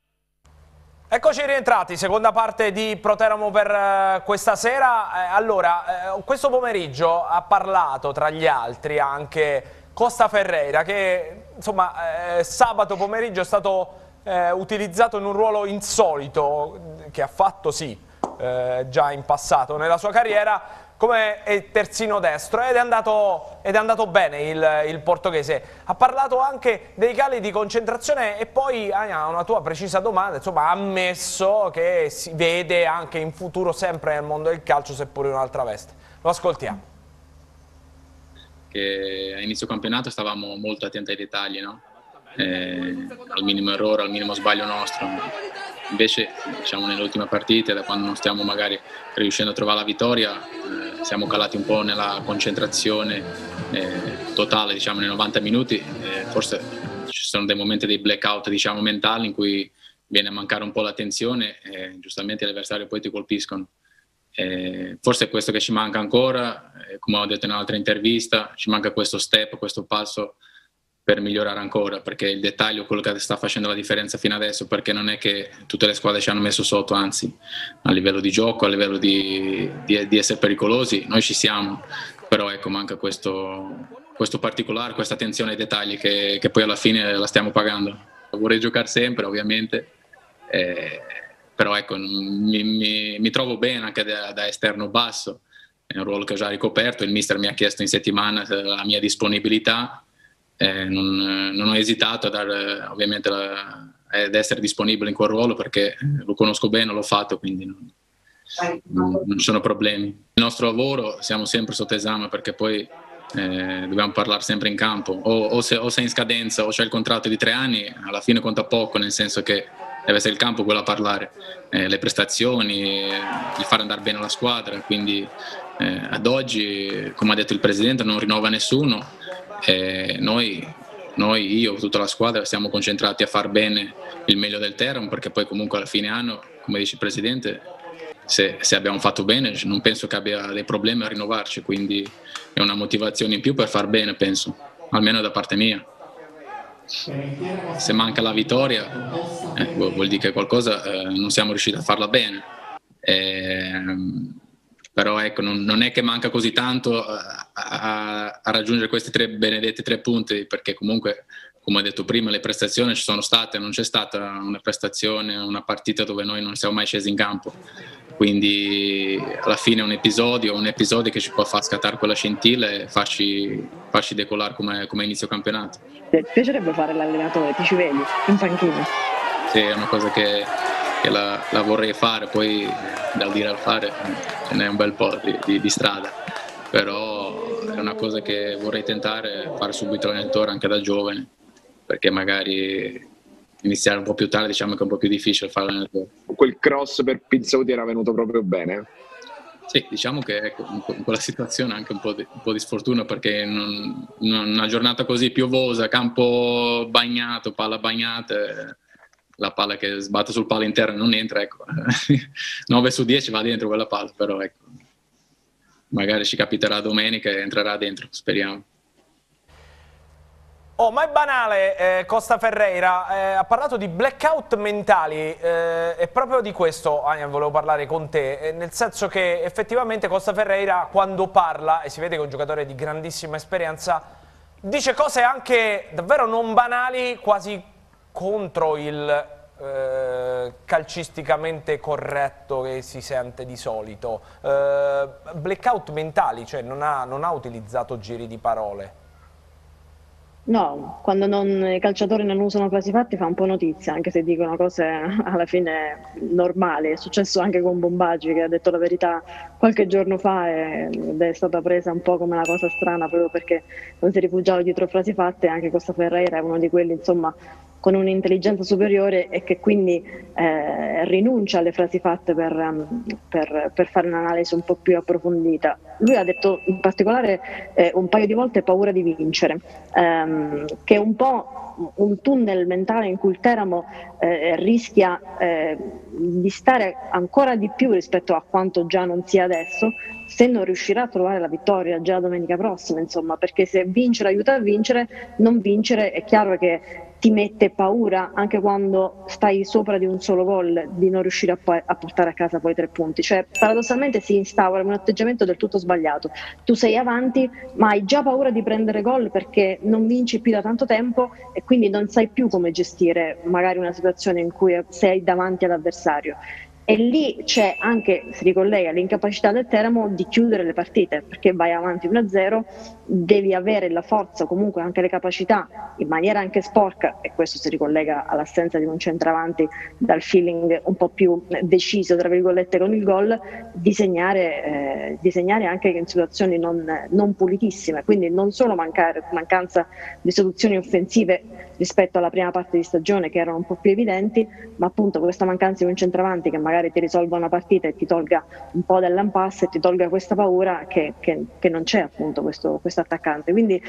Eccoci rientrati, seconda parte di Proteramo per uh, questa sera. Eh, allora, eh, questo pomeriggio ha parlato tra gli altri anche Costa Ferreira che insomma eh, sabato pomeriggio è stato eh, utilizzato in un ruolo insolito che ha fatto sì eh, già in passato nella sua carriera come terzino destro ed è andato, ed è andato bene il, il, portoghese. Ha parlato anche dei cali di concentrazione e poi a una tua precisa domanda, insomma ha ammesso che si vede anche in futuro sempre nel mondo del calcio seppure in un'altra veste. Lo ascoltiamo. Che a inizio campionato stavamo molto attenti ai dettagli, no? Eh, al minimo errore, al minimo sbaglio nostro. Invece diciamo, nelle ultime partite, da quando non stiamo magari riuscendo a trovare la vittoria, eh, siamo calati un po' nella concentrazione eh, totale diciamo, nei 90 minuti. forse ci sono dei momenti dei blackout diciamo, mentali in cui viene a mancare un po' l'attenzione e giustamente gli avversari poi ti colpiscono. Eh, forse è questo che ci manca ancora, eh, come ho detto in un'altra intervista, ci manca questo step, questo passo per migliorare ancora, perché il dettaglio è quello che sta facendo la differenza fino adesso, perché non è che tutte le squadre ci hanno messo sotto, anzi a livello di gioco, a livello di, di, di essere pericolosi, noi ci siamo, però ecco manca questo, questo particolare, questa attenzione ai dettagli che, che, poi alla fine la stiamo pagando. Vorrei giocare sempre ovviamente, eh, però ecco mi, mi, mi, trovo bene anche da, da esterno basso, è un ruolo che ho già ricoperto, il mister mi ha chiesto in settimana la mia disponibilità eh, non, non, ho esitato a dare, ovviamente la, ad essere disponibile in quel ruolo perché lo conosco bene, l'ho fatto, quindi non, non, ci sono problemi. Il nostro lavoro siamo sempre sotto esame perché poi eh, dobbiamo parlare sempre in campo, o, o, se, o, sei in scadenza o c'è il contratto di tre anni, alla fine conta poco, nel senso che deve essere il campo quello a parlare, eh, le prestazioni, il far andare bene la squadra, quindi eh, ad oggi, come ha detto il Presidente, non rinnova nessuno, e noi, noi, io, tutta la squadra, siamo concentrati a far bene il meglio del Teramo perché poi comunque alla fine anno, come dice il Presidente, se, se, abbiamo fatto bene non penso che abbia dei problemi a rinnovarci, quindi è una motivazione in più per far bene, penso, almeno da parte mia. Se manca la vittoria eh, vuol dire che qualcosa eh, non siamo riusciti a farla bene. Eh, però ecco, non, non, è che manca così tanto a, a, a, raggiungere questi tre benedetti tre punti, perché comunque, come ho detto prima, le prestazioni ci sono state, non c'è stata una prestazione, una partita dove noi non siamo mai scesi in campo. Quindi alla fine è un episodio, un episodio che ci può far scattare quella scintilla e farci, farci decolare come, come inizio campionato. Ti piacerebbe fare l'allenatore, ti ci vedi in panchina? Sì, è una cosa che, che la, la vorrei fare, poi dal dire al fare ce n'è un bel po' di, di, di, strada, però è una cosa che vorrei tentare, fare subito l'allenatore anche da giovane, perché magari iniziare un po' più tardi diciamo che è un po' più difficile fare l'allenatore. Quel cross per Pizzotti era venuto proprio bene? Sì, diciamo che ecco, in quella situazione anche un po' di, un po di sfortuna perché in una giornata così piovosa, campo bagnato, palla bagnata, la palla che sbatte sul palo interno non entra, ecco. *laughs* 9 su 10 va dentro quella palla, però ecco. Magari ci capiterà domenica e entrerà dentro, speriamo. Oh, ma è banale, eh, Costa Ferreira, eh, ha parlato di blackout mentali eh, e proprio di questo, Ania, volevo parlare con te, eh, nel senso che effettivamente Costa Ferreira quando parla, e si vede che è un giocatore di grandissima esperienza, dice cose anche davvero non banali, quasi contro il eh, calcisticamente corretto che si sente di solito. Eh, blackout mentali, cioè non ha, non ha utilizzato giri di parole. No, quando non, i calciatori non usano frasi fatte fa un po' notizia, anche se dicono cose *laughs* alla fine normali. È successo anche con Bombaggi che ha detto la verità qualche giorno fa ed è stata presa un po' come una cosa strana proprio perché non si rifugiava dietro frasi fatte. Anche Costa Ferreira è uno di quelli insomma con un'intelligenza superiore e che quindi eh, rinuncia alle frasi fatte per, um, per, per, fare un'analisi un po' più approfondita. Lui ha detto in particolare eh, un paio di volte paura di vincere, ehm, che è un po' un tunnel mentale in cui il Teramo eh, rischia eh, di stare ancora di più rispetto a quanto già non sia adesso, se non riuscirà a trovare la vittoria già domenica prossima, insomma, perché se vincere aiuta a vincere, non vincere è chiaro che ti mette paura anche quando stai sopra di un solo gol di non riuscire a, a portare a casa poi tre punti. Cioè, paradossalmente si instaura un atteggiamento del tutto sbagliato. Tu sei avanti, ma hai già paura di prendere gol perché non vinci più da tanto tempo e quindi non sai più come gestire magari una situazione in cui sei davanti all'avversario. E lì c'è anche, si ricollega, l'incapacità del Teramo di chiudere le partite, perché vai avanti 1-0, devi avere la forza, comunque anche le capacità, in maniera anche sporca, e questo si ricollega all'assenza di un centravanti dal feeling un po' più deciso, tra virgolette, con il gol, disegnare, eh, disegnare anche in situazioni non, non, pulitissime, quindi non solo mancare, mancanza di soluzioni offensive rispetto alla prima parte di stagione che erano un po' più evidenti, ma appunto questa mancanza di un centravanti che magari ti risolva una partita e ti tolga un po' dell'impasse e ti tolga questa paura che, che, che non c'è appunto questo attaccante. Quindi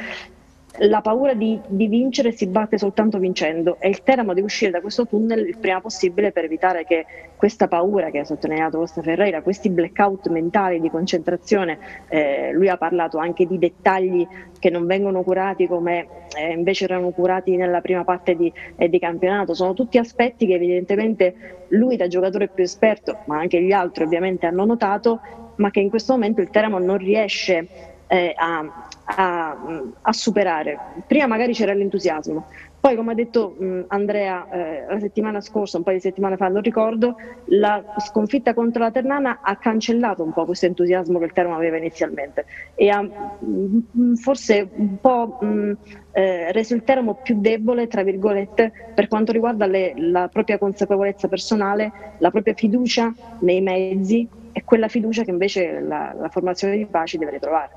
la paura di, di, vincere si batte soltanto vincendo. E il Teramo deve uscire da questo tunnel il prima possibile per evitare che questa paura che ha sottolineato Costa Ferreira, questi blackout mentali di concentrazione, eh, lui ha parlato anche di dettagli che non vengono curati come eh, invece erano curati nella prima parte di, eh, di, campionato, sono tutti aspetti che evidentemente lui da giocatore più esperto, ma anche gli altri ovviamente hanno notato, ma che in questo momento il Teramo non riesce eh, a, a, a, superare. Prima magari c'era l'entusiasmo, poi come ha detto mh, Andrea eh, la settimana scorsa, un paio di settimane fa, non ricordo, la sconfitta contro la Ternana ha cancellato un po' questo entusiasmo che il Termo aveva inizialmente e ha mh, forse un po' mh, eh, reso il Termo più debole, tra virgolette, per quanto riguarda le, la propria consapevolezza personale, la propria fiducia nei mezzi e quella fiducia che invece la, la formazione di Paci deve ritrovare.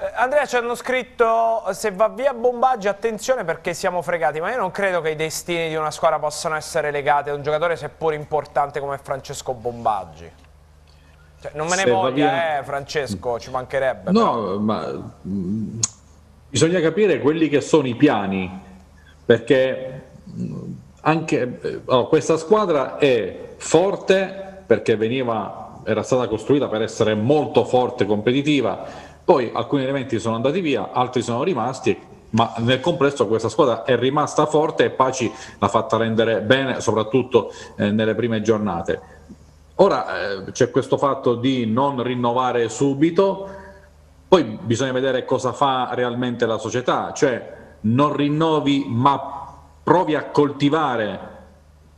Eh, Andrea ci hanno scritto se va via Bombaggi attenzione perché siamo fregati ma io non credo che i destini di una squadra possano essere legati a un giocatore seppur importante come Francesco Bombaggi cioè, non me ne se voglia eh, Francesco ci mancherebbe no però. ma mm, bisogna capire quelli che sono i piani perché mm, anche eh, oh, questa squadra è forte perché veniva era stata costruita per essere molto forte e competitiva poi alcuni elementi sono andati via, altri sono rimasti, ma nel complesso questa squadra è rimasta forte e Paci l'ha fatta rendere bene, soprattutto eh, nelle prime giornate. Ora eh, c'è questo fatto di non rinnovare subito, poi bisogna vedere cosa fa realmente la società, cioè non rinnovi ma provi a coltivare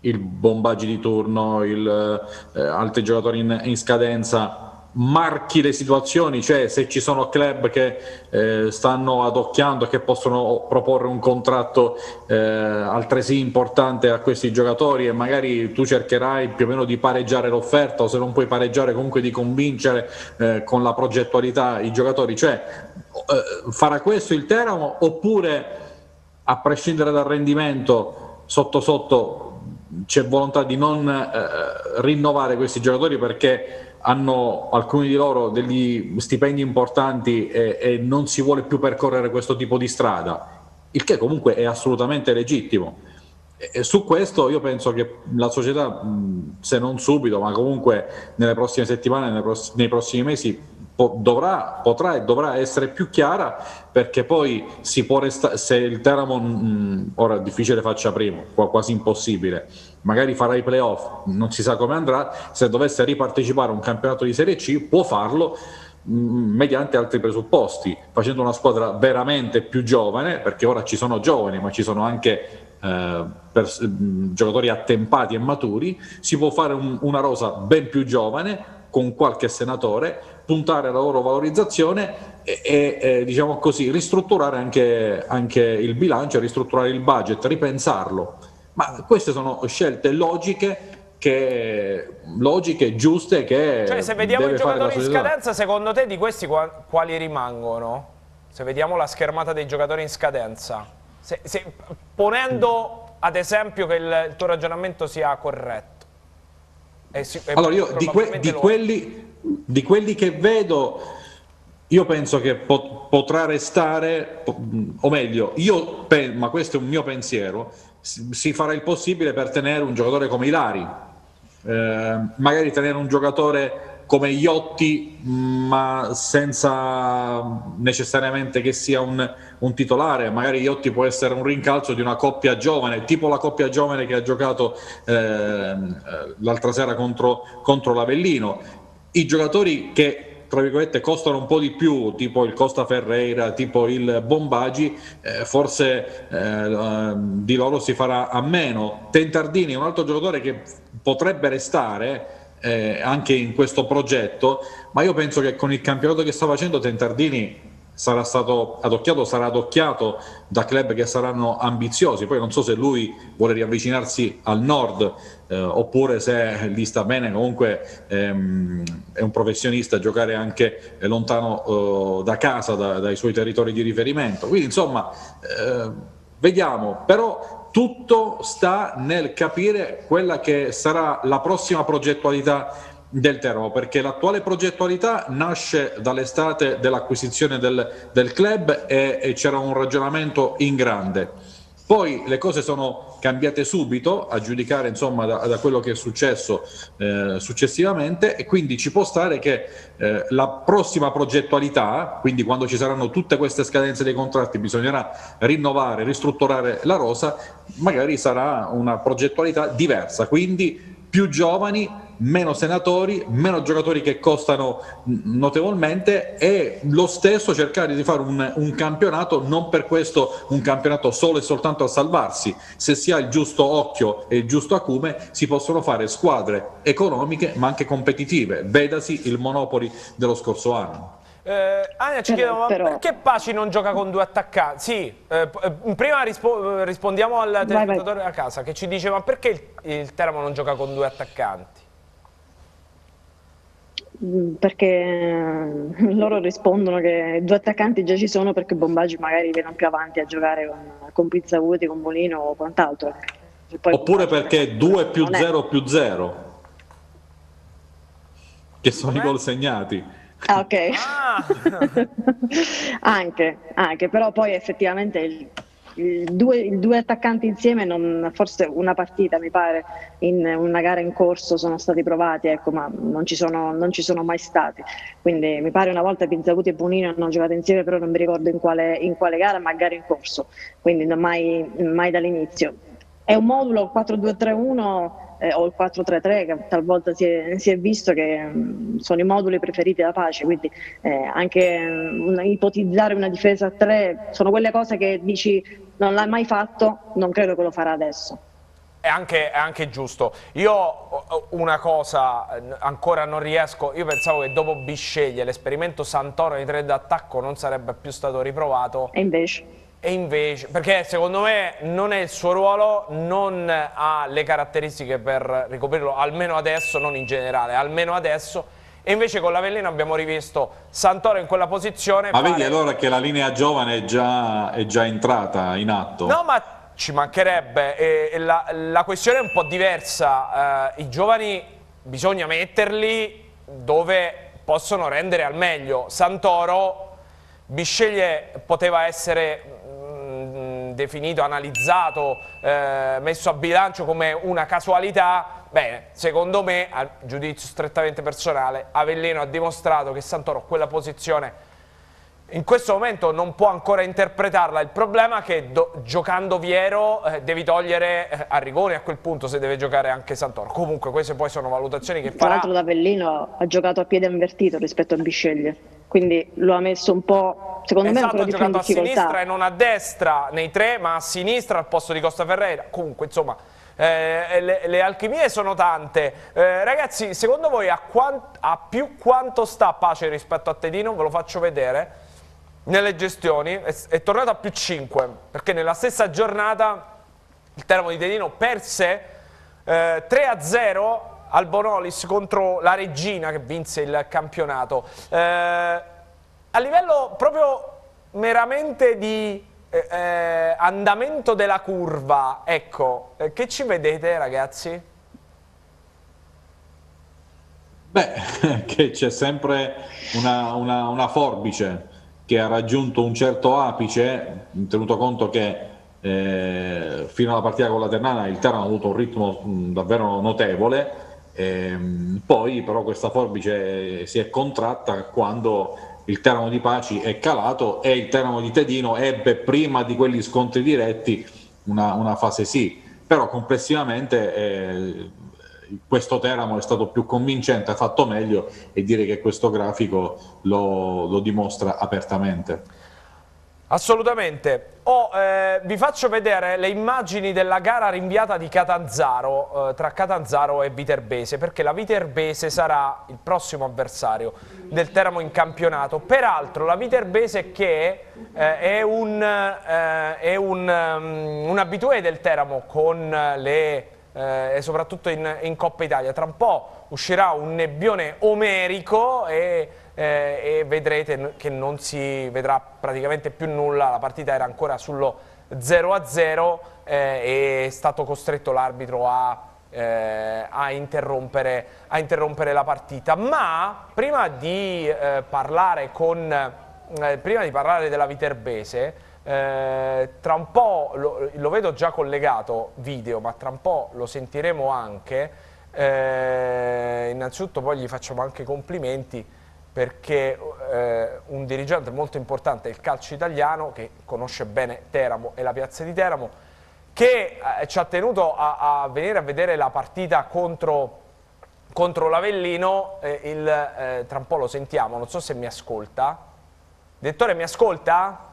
il bombaggi di turno, il, eh, altri giocatori in, in scadenza marchi le situazioni, cioè se ci sono club che eh, stanno adocchiando e che possono proporre un contratto eh, altresì importante a questi giocatori e magari tu cercherai più o meno di pareggiare l'offerta o se non puoi pareggiare comunque di convincere eh, con la progettualità i giocatori, cioè eh, farà questo il Teramo oppure a prescindere dal rendimento sotto sotto c'è volontà di non eh, rinnovare questi giocatori perché hanno alcuni di loro degli stipendi importanti e, e, non si vuole più percorrere questo tipo di strada, il che comunque è assolutamente legittimo. E su questo io penso che la società, se non subito, ma comunque nelle prossime settimane, nei prossimi mesi, po- dovrà, potrà e dovrà essere più chiara perché poi si può restare, se il Teramo, mh, ora è difficile faccia primo, quasi impossibile, magari farà i playoff, non si sa come andrà, se dovesse ripartecipare a un campionato di Serie C può farlo mediante altri presupposti, facendo una squadra veramente più giovane, perché ora ci sono giovani, ma ci sono anche eh, per, giocatori attempati e maturi, si può fare un, una rosa ben più giovane con qualche senatore, puntare alla loro valorizzazione e, e, e diciamo così, ristrutturare anche, anche, il bilancio, ristrutturare il budget, ripensarlo. Ma queste sono scelte logiche che, logiche, giuste che... Cioè se vediamo i giocatori in scadenza, secondo te di questi quali rimangono? Se vediamo la schermata dei giocatori in scadenza, se, se, ponendo ad esempio che il, il tuo ragionamento sia corretto. E, e allora io di, que, di, quelli, di, quelli, che vedo, io penso che pot, potrà restare, o meglio, io, ma questo è un mio pensiero, si farà il possibile per tenere un giocatore come Ilari, eh, magari tenere un giocatore come Iotti, ma senza necessariamente che sia un, un, titolare. Magari Iotti può essere un rincalzo di una coppia giovane, tipo la coppia giovane che ha giocato eh, l'altra sera contro, contro l'Avellino. I giocatori che tra virgolette costano un po' di più, tipo il Costa Ferreira, tipo il Bombagi, eh, forse eh, di loro si farà a meno. Tentardini è un altro giocatore che potrebbe restare eh, anche in questo progetto, ma io penso che con il campionato che sta facendo Tentardini sarà stato adocchiato, sarà adocchiato da club che saranno ambiziosi. Poi non so se lui vuole riavvicinarsi al nord eh, oppure se gli sta bene, comunque ehm, è un professionista, giocare anche lontano eh, da casa, da, dai suoi territori di riferimento. Quindi insomma, eh, vediamo, però tutto sta nel capire quella che sarà la prossima progettualità del Teramo, perché l'attuale progettualità nasce dall'estate dell'acquisizione del, del club e, e c'era un ragionamento in grande. Poi le cose sono cambiate subito, a giudicare insomma, da, da quello che è successo eh, successivamente e quindi ci può stare che eh, la prossima progettualità, quindi quando ci saranno tutte queste scadenze dei contratti, bisognerà rinnovare, ristrutturare la rosa, magari sarà una progettualità diversa, quindi più giovani meno senatori, meno giocatori che costano notevolmente e lo stesso cercare di fare un, un, campionato, non per questo un campionato solo e soltanto a salvarsi. Se si ha il giusto occhio e il giusto acume, si possono fare squadre economiche ma anche competitive. Vedasi il Monopoli dello scorso anno. Eh, Ania ci chiede però... perché Paci non gioca con due attaccanti? Sì, eh, eh prima rispo rispondiamo al telespettatore a casa che ci dice ma perché il, il Teramo non gioca con due attaccanti? Mm, perché eh, loro rispondono che due attaccanti già ci sono perché Bombaggi magari viene più avanti a giocare con, con Pizzavuti, con Molino o quant'altro. Oppure perché 2 più 0 più 0 che sono i gol segnati. Ah, ok. Ah. *laughs* anche, anche, però poi effettivamente il il due, il due, attaccanti insieme, non, forse una partita mi pare, in una gara in corso sono stati provati, ecco, ma non ci, sono, non ci sono mai stati. Quindi mi pare una volta Pizzaguti e Bonino hanno giocato insieme, però non mi ricordo in quale, in quale gara, ma gara in corso, quindi mai, mai dall'inizio. È un modulo 4-2-3-1 eh, o il 4-3-3 che talvolta si è, si è visto che mh, mm, sono i moduli preferiti da Pace, quindi eh, anche mh, mm, ipotizzare una difesa a 3 sono quelle cose che dici non l'ha mai fatto, non credo che lo farà adesso. È anche, è anche, giusto. Io una cosa ancora non riesco, io pensavo che dopo Bisceglie l'esperimento Santoro di tre d'attacco non sarebbe più stato riprovato. E invece? E invece, perché secondo me non è il suo ruolo, non ha le caratteristiche per ricoprirlo, almeno adesso, non in generale, almeno adesso e invece con l'Avellino abbiamo rivisto Santoro in quella posizione. Ma pare... vedi allora che la linea giovane è già, è già entrata in atto? No, ma ci mancherebbe. E, la, la, questione è un po' diversa. Eh, I giovani bisogna metterli dove possono rendere al meglio. Santoro, Bisceglie poteva essere definito, analizzato, eh, messo a bilancio come una casualità, bene, secondo me, a giudizio strettamente personale, Avellino ha dimostrato che Santoro quella posizione in questo momento non può ancora interpretarla, il problema è che do, giocando Viero eh, devi togliere eh, Arrigoni a quel punto se deve giocare anche Santoro. Comunque queste poi sono valutazioni che farà. Tra l'altro D'Avellino ha giocato a piede invertito rispetto a Bisceglie, quindi lo ha messo un po', secondo esatto, me, un po' ha giocato a sinistra e non a destra nei tre, ma a sinistra al posto di Costa Ferreira. Comunque, insomma, eh, le, le, alchimie sono tante. Eh, ragazzi, secondo voi a, quant, a più quanto sta Pace rispetto a Tedino? Ve lo faccio vedere nelle gestioni è, è tornato a più 5 perché nella stessa giornata il Teramo di Tedino perse eh, 3 a 0 al Bonolis contro la Regina che vinse il campionato eh, a livello proprio meramente di eh, eh andamento della curva ecco eh, che ci vedete ragazzi? Beh, *laughs* che c'è sempre una, una, una forbice che ha raggiunto un certo apice, tenuto conto che eh, fino alla partita con la Ternana il Terno ha avuto un ritmo mh, davvero notevole, Ehm, poi però questa forbice si è contratta quando il Teramo di Paci è calato e il Teramo di Tedino ebbe prima di quegli scontri diretti una, una fase sì, però complessivamente eh, questo Teramo è stato più convincente, ha fatto meglio e dire che questo grafico lo, lo dimostra apertamente. Assolutamente. Oh, eh, vi faccio vedere le immagini della gara rinviata di Catanzaro, eh, tra Catanzaro e Viterbese, perché la Viterbese sarà il prossimo avversario del Teramo in campionato. Peraltro la Viterbese che eh, è, un, eh, è un, um, un abitué del Teramo con le eh, e soprattutto in, in, Coppa Italia. Tra un po' uscirà un nebbione omerico e eh, e vedrete che non si vedrà praticamente più nulla, la partita era ancora sullo 0-0 eh, e è stato costretto l'arbitro a, eh, a, interrompere, a, interrompere, la partita. Ma prima di, eh, parlare, con, eh, prima di parlare della Viterbese, eh, tra un po' lo, lo, vedo già collegato video, ma tra un po' lo sentiremo anche. Eh, innanzitutto poi gli facciamo anche complimenti perché eh, un dirigente molto importante del calcio italiano, che conosce bene Teramo e la piazza di Teramo, che eh, ci ha tenuto a, a, venire a vedere la partita contro, contro l'Avellino, eh, il, eh, tra un po' lo sentiamo, non so se mi ascolta. Direttore, mi ascolta?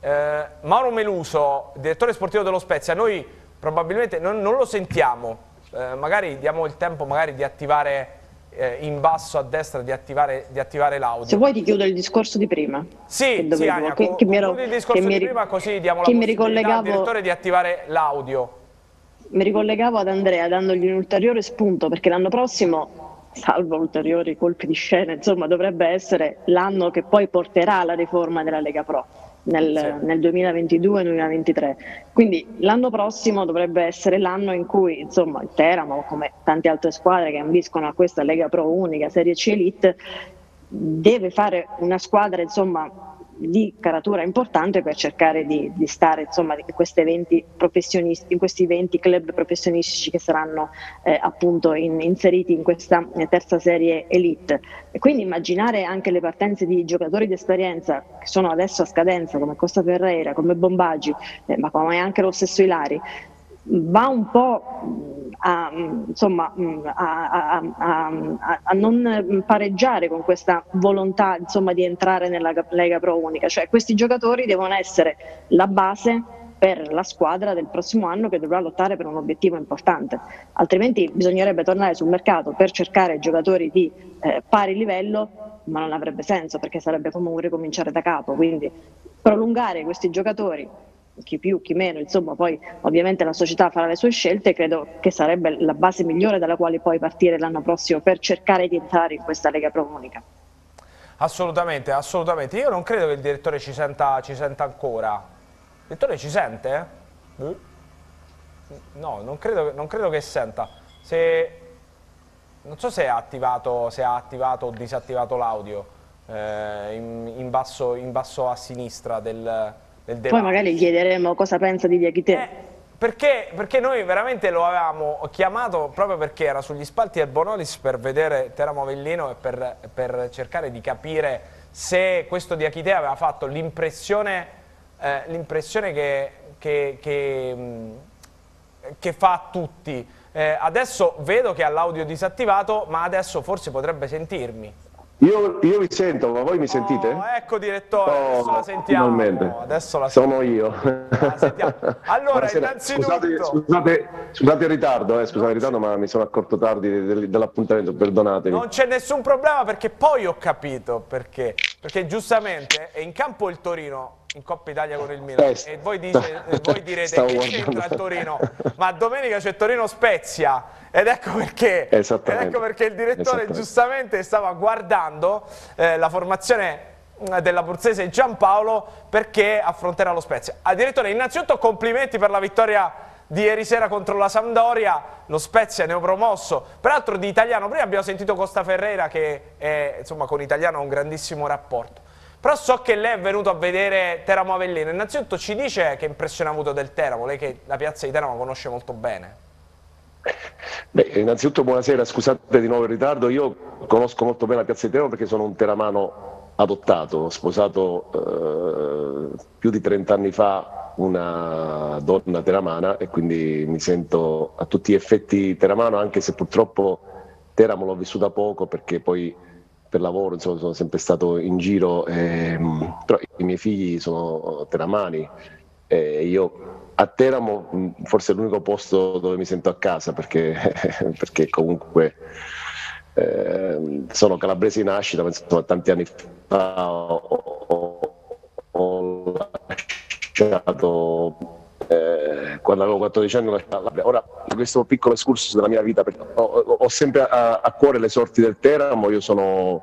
Eh, Mauro Meluso, direttore sportivo dello Spezia, noi probabilmente non, non lo sentiamo, eh, magari diamo il tempo magari di attivare eh, in basso a destra di attivare, di attivare l'audio. Se vuoi ti chiudo il discorso di prima. Sì, sì Ania, che, che mi ero, il discorso che mi, di prima così diamo la possibilità al direttore di attivare l'audio. Mi ricollegavo ad Andrea dandogli un ulteriore spunto perché l'anno prossimo salvo ulteriori colpi di scena, insomma dovrebbe essere l'anno che poi porterà alla riforma della Lega Pro nel, sì. nel 2022-2023. Quindi l'anno prossimo dovrebbe essere l'anno in cui insomma, il Teramo, come tante altre squadre che ambiscono a questa Lega Pro unica, Serie C Elite, deve fare una squadra insomma, di caratura importante per cercare di, di stare insomma, in, in, questi 20 club professionistici che saranno eh, appunto in, inseriti in questa eh, terza serie elite. E quindi immaginare anche le partenze di giocatori di esperienza che sono adesso a scadenza come Costa Ferreira, come Bombaggi, eh, ma come anche lo stesso Ilari, va un po' a, insomma, a, a, a, non pareggiare con questa volontà insomma, di entrare nella Lega Pro Unica. Cioè questi giocatori devono essere la base per la squadra del prossimo anno che dovrà lottare per un obiettivo importante. Altrimenti bisognerebbe tornare sul mercato per cercare giocatori di eh, pari livello, ma non avrebbe senso perché sarebbe come ricominciare da capo. Quindi prolungare questi giocatori chi più, chi meno, insomma poi ovviamente la società farà le sue scelte, credo che sarebbe la base migliore dalla quale poi partire l'anno prossimo per cercare di entrare in questa Lega Pro Unica. Assolutamente, assolutamente. Io non credo che il direttore ci senta, ci senta ancora. Il direttore ci sente? No, non credo, non credo che senta. Se, non so se ha attivato, attivato o disattivato l'audio eh, in, in, basso, in basso a sinistra del, poi magari chiederemo cosa pensa di Diachite. Eh, perché, perché, noi veramente lo avevamo chiamato proprio perché era sugli spalti del Bonolis per vedere Teramo Avellino e per, per cercare di capire se questo Diachite aveva fatto l'impressione eh, che, che, che, che, fa a tutti. Eh, adesso vedo che ha l'audio disattivato, ma adesso forse potrebbe sentirmi. Io, io, vi sento, ma voi mi sentite? Oh, ecco direttore, oh, adesso la sentiamo. Finalmente. Adesso la Sono io. allora, Buonasera. innanzitutto... Scusate, scusate, scusate, il ritardo, eh, scusate il ritardo, ma mi sono accorto tardi dell'appuntamento, perdonatemi. Non c'è nessun problema perché poi ho capito perché. Perché giustamente è in campo il Torino in Coppa Italia con il Milan. Eh, e voi, dice, *laughs* voi direte che c'entra il Torino? *laughs* Ma domenica c'è Torino Spezia. Ed ecco perché, ed ecco perché il direttore giustamente stava guardando eh, la formazione eh, della Borsese Giampaolo perché affronterà lo Spezia. Ah, direttore, innanzitutto complimenti per la vittoria di ieri sera contro la Sampdoria, lo Spezia neopromosso, peraltro di italiano, prima abbiamo sentito Costa Ferreira che è, insomma, con italiano ha un grandissimo rapporto. Però so che lei è venuto a vedere Teramo Avellino. Innanzitutto ci dice che impressione ha avuto del Teramo, lei che la piazza di Teramo conosce molto bene. Beh, innanzitutto buonasera, scusate di nuovo il ritardo, io conosco molto bene la piazza di Teramo perché sono un teramano adottato, ho sposato eh, più di 30 anni fa una donna teramana e quindi mi sento a tutti gli effetti teramano anche se purtroppo Teramo l'ho vissuta poco perché poi per lavoro insomma, sono sempre stato in giro, ehm, però i miei figli sono teramani e io a Teramo forse è l'unico posto dove mi sento a casa perché, *laughs* perché comunque eh, sono calabrese in nascita, ma insomma tanti anni fa ho, ho, ho lasciato eh, quando avevo 14 anni ora questo piccolo escursus della mia vita ho, ho sempre a, a, cuore le sorti del Teramo. Io sono,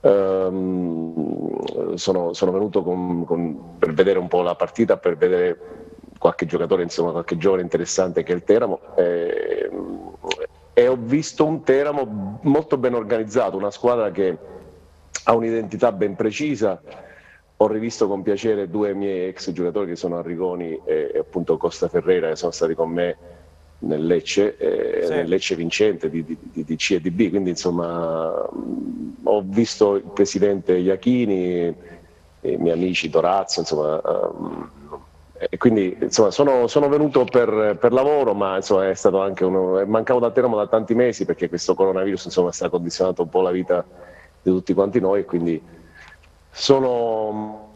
ehm, sono, sono venuto con, con, per vedere un po' la partita per vedere qualche giocatore insomma qualche giovane interessante che è il Teramo. Eh, e ho visto un Teramo molto ben organizzato una squadra che ha un'identità ben precisa ho rivisto con piacere due miei ex giocatori che sono Arrigoni e, e appunto Costa Ferreira che sono stati con me nel Lecce, eh, sì. nel Lecce vincente di, di, di, di, C e di B, quindi insomma ho visto il presidente Iachini, i miei amici Dorazio, insomma, um, e quindi insomma, sono, sono, venuto per, per, lavoro, ma insomma, è stato anche uno, mancavo da Teramo da tanti mesi perché questo coronavirus insomma, sta condizionando un po' la vita di tutti quanti noi quindi sono,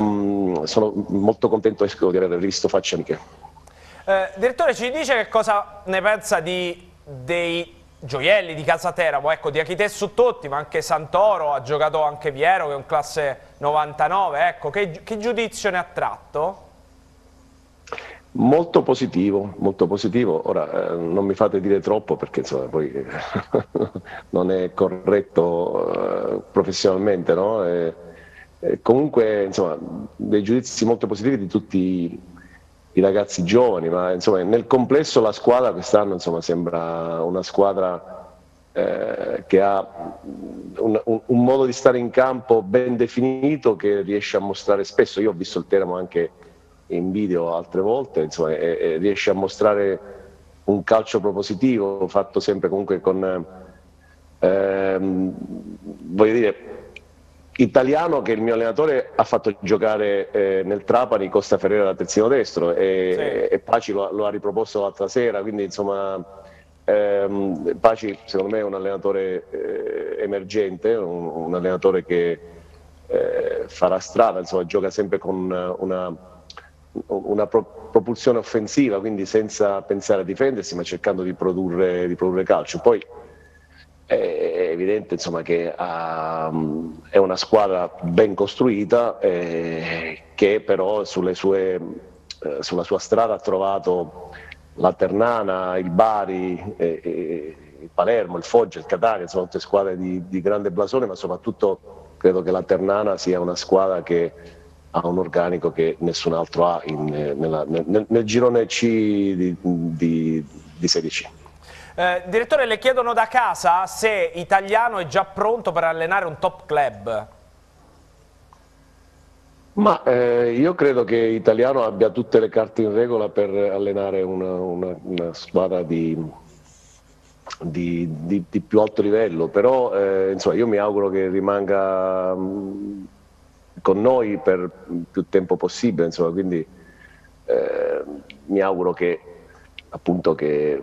mm, sono molto contento di aver rivisto facce amiche. Eh, direttore, ci dice che cosa ne pensa di, dei gioielli di Casa Teramo, ecco, di Achite su Totti, ma anche Santoro, ha giocato anche Viero che è un classe 99, ecco, che, che giudizio ne ha tratto? Molto positivo, molto positivo. Ora eh, non mi fate dire troppo perché insomma, poi *laughs* non è corretto eh, professionalmente, no? E, e comunque insomma, dei giudizi molto positivi di tutti i ragazzi giovani, ma insomma, nel complesso la squadra quest'anno insomma, sembra una squadra eh, che ha un, un, un, modo di stare in campo ben definito che riesce a mostrare spesso. Io ho visto il Teramo anche in video altre volte, insomma, e, e riesce a mostrare un calcio propositivo, fatto sempre comunque con, ehm, voglio dire, italiano che il mio allenatore ha fatto giocare eh, nel Trapani Costa Ferreira da terzino destro e, sì. e Paci lo, lo, ha riproposto l'altra sera, quindi insomma ehm, Paci secondo me è un allenatore eh, emergente, un, un, allenatore che eh, farà strada, insomma gioca sempre con una una pro- propulsione offensiva, quindi senza pensare a difendersi, ma cercando di produrre, di produrre calcio. Poi è evidente insomma, che um, è una squadra ben costruita eh, che però sue, eh, sulla sua strada ha trovato la Ternana, il Bari, eh, eh, il Palermo, il Foggia, il Catania, sono tutte squadre di, di grande blasone, ma soprattutto credo che la Ternana sia una squadra che ha un organico che nessun altro ha in, nella, nel, nel, girone C di, di, di Serie C. Eh, direttore, le chiedono da casa se Italiano è già pronto per allenare un top club. Ma eh, io credo che Italiano abbia tutte le carte in regola per allenare una, una, una squadra di, di, di, più alto livello, però eh, insomma, io mi auguro che rimanga mh, con noi per più tempo possibile, insomma, quindi eh, mi auguro che appunto che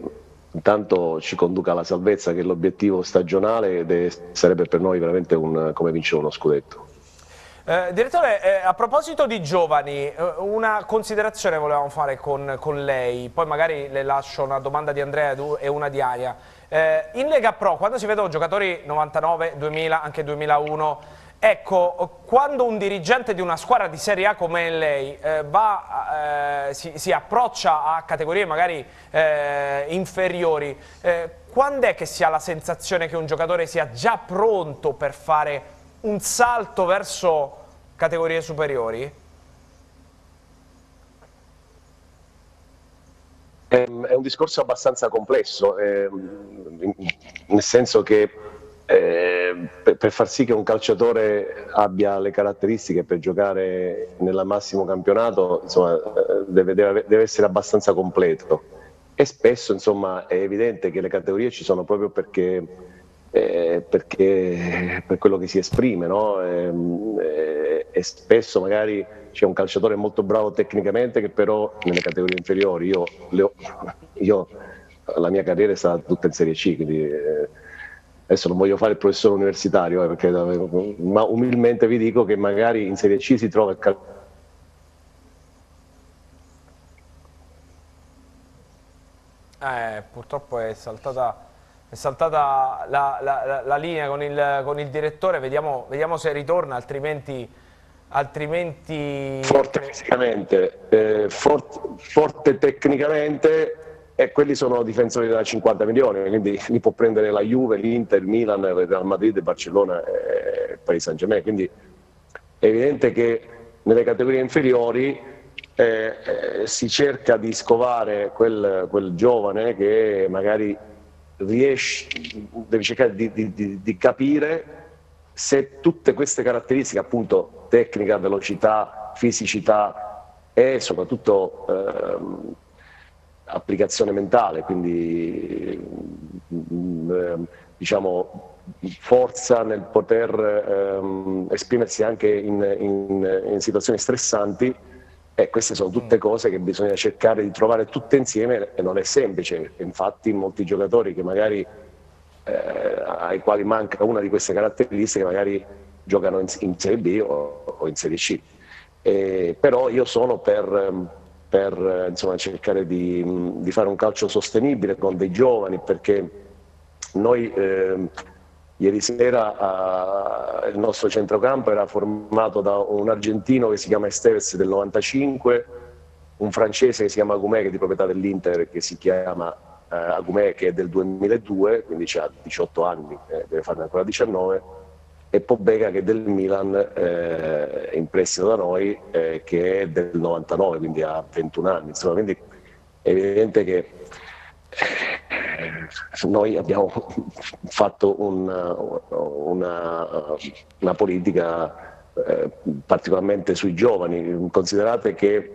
intanto ci conduca alla salvezza che è l'obiettivo stagionale ed sarebbe per noi veramente un, come vincere uno scudetto. Eh, direttore, eh, a proposito di giovani, eh, una considerazione volevamo fare con, con, lei, poi magari le lascio una domanda di Andrea e una di Aria. Eh, in Lega Pro, quando si vedono giocatori 99, 2000, anche 2001, Ecco, quando un dirigente di una squadra di Serie A come lei eh, va, eh, si, si, approccia a categorie magari eh, inferiori, eh, quando è che si ha la sensazione che un giocatore sia già pronto per fare un salto verso categorie superiori? È un discorso abbastanza complesso, ehm, nel senso che eh, per, per, far sì che un calciatore abbia le caratteristiche per giocare nel massimo campionato insomma, eh, deve, deve, deve, essere abbastanza completo e spesso insomma è evidente che le categorie ci sono proprio perché, eh, perché per quello che si esprime no? e, ehm, e, e, spesso magari c'è un calciatore molto bravo tecnicamente che però nelle categorie inferiori io, ho, io la mia carriera è stata tutta in Serie C quindi eh, adesso non voglio fare il professore universitario eh, perché, ma umilmente vi dico che magari in Serie C si trova il calciatore Eh, purtroppo è saltata, è saltata la, la, la, linea con il, con il direttore, vediamo, vediamo, se ritorna, altrimenti... altrimenti... Forte fisicamente, eh, forte, forte tecnicamente e quelli sono difensori da 50 milioni, quindi li può prendere la Juve, l'Inter, il Milan, il Real Madrid, il Barcellona e il Paris Saint Germain. Quindi è evidente che nelle categorie inferiori eh, eh, si cerca di scovare quel, quel, giovane che magari riesce, deve cercare di, di, di, capire se tutte queste caratteristiche, appunto tecnica, velocità, fisicità e soprattutto eh, applicazione mentale, quindi eh, diciamo forza nel poter ehm, esprimersi anche in, in, in situazioni stressanti, e queste sono tutte mm. cose che bisogna cercare di trovare tutte insieme e non è semplice. Infatti molti giocatori che magari, eh, ai quali manca una di queste caratteristiche magari giocano in, in Serie B o, o, in Serie C. E, però io sono per, per insomma, cercare di, di, fare un calcio sostenibile con dei giovani perché noi... Eh, Ieri sera uh, il nostro centrocampo era formato da un argentino che si chiama Esteves del 95, un francese che si chiama Agumè che è di proprietà dell'Inter che si chiama uh, Agumè che è del 2002, quindi ha 18 anni, eh, deve farne ancora 19, e Pobega che è del Milan eh, in prestito da noi eh, che è del 99, quindi ha 21 anni. Insomma, quindi è evidente che eh, noi abbiamo *laughs* fatto una, una, una politica eh, particolarmente sui giovani. Considerate che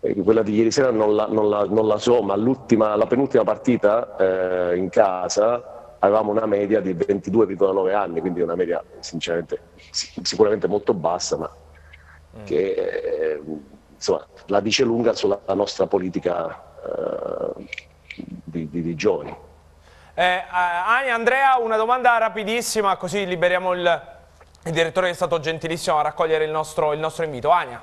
eh, quella di ieri sera non la, non la, non la so, ma la penultima partita eh, in casa avevamo una media di 22,9 anni, quindi una media sinceramente sicuramente molto bassa, ma mm. che eh, insomma, la dice lunga sulla nostra politica eh, di, di, di giovani. Eh, eh Andrea, una domanda rapidissima, così liberiamo il, il, direttore che è stato gentilissimo a raccogliere il nostro, il nostro invito. Ania.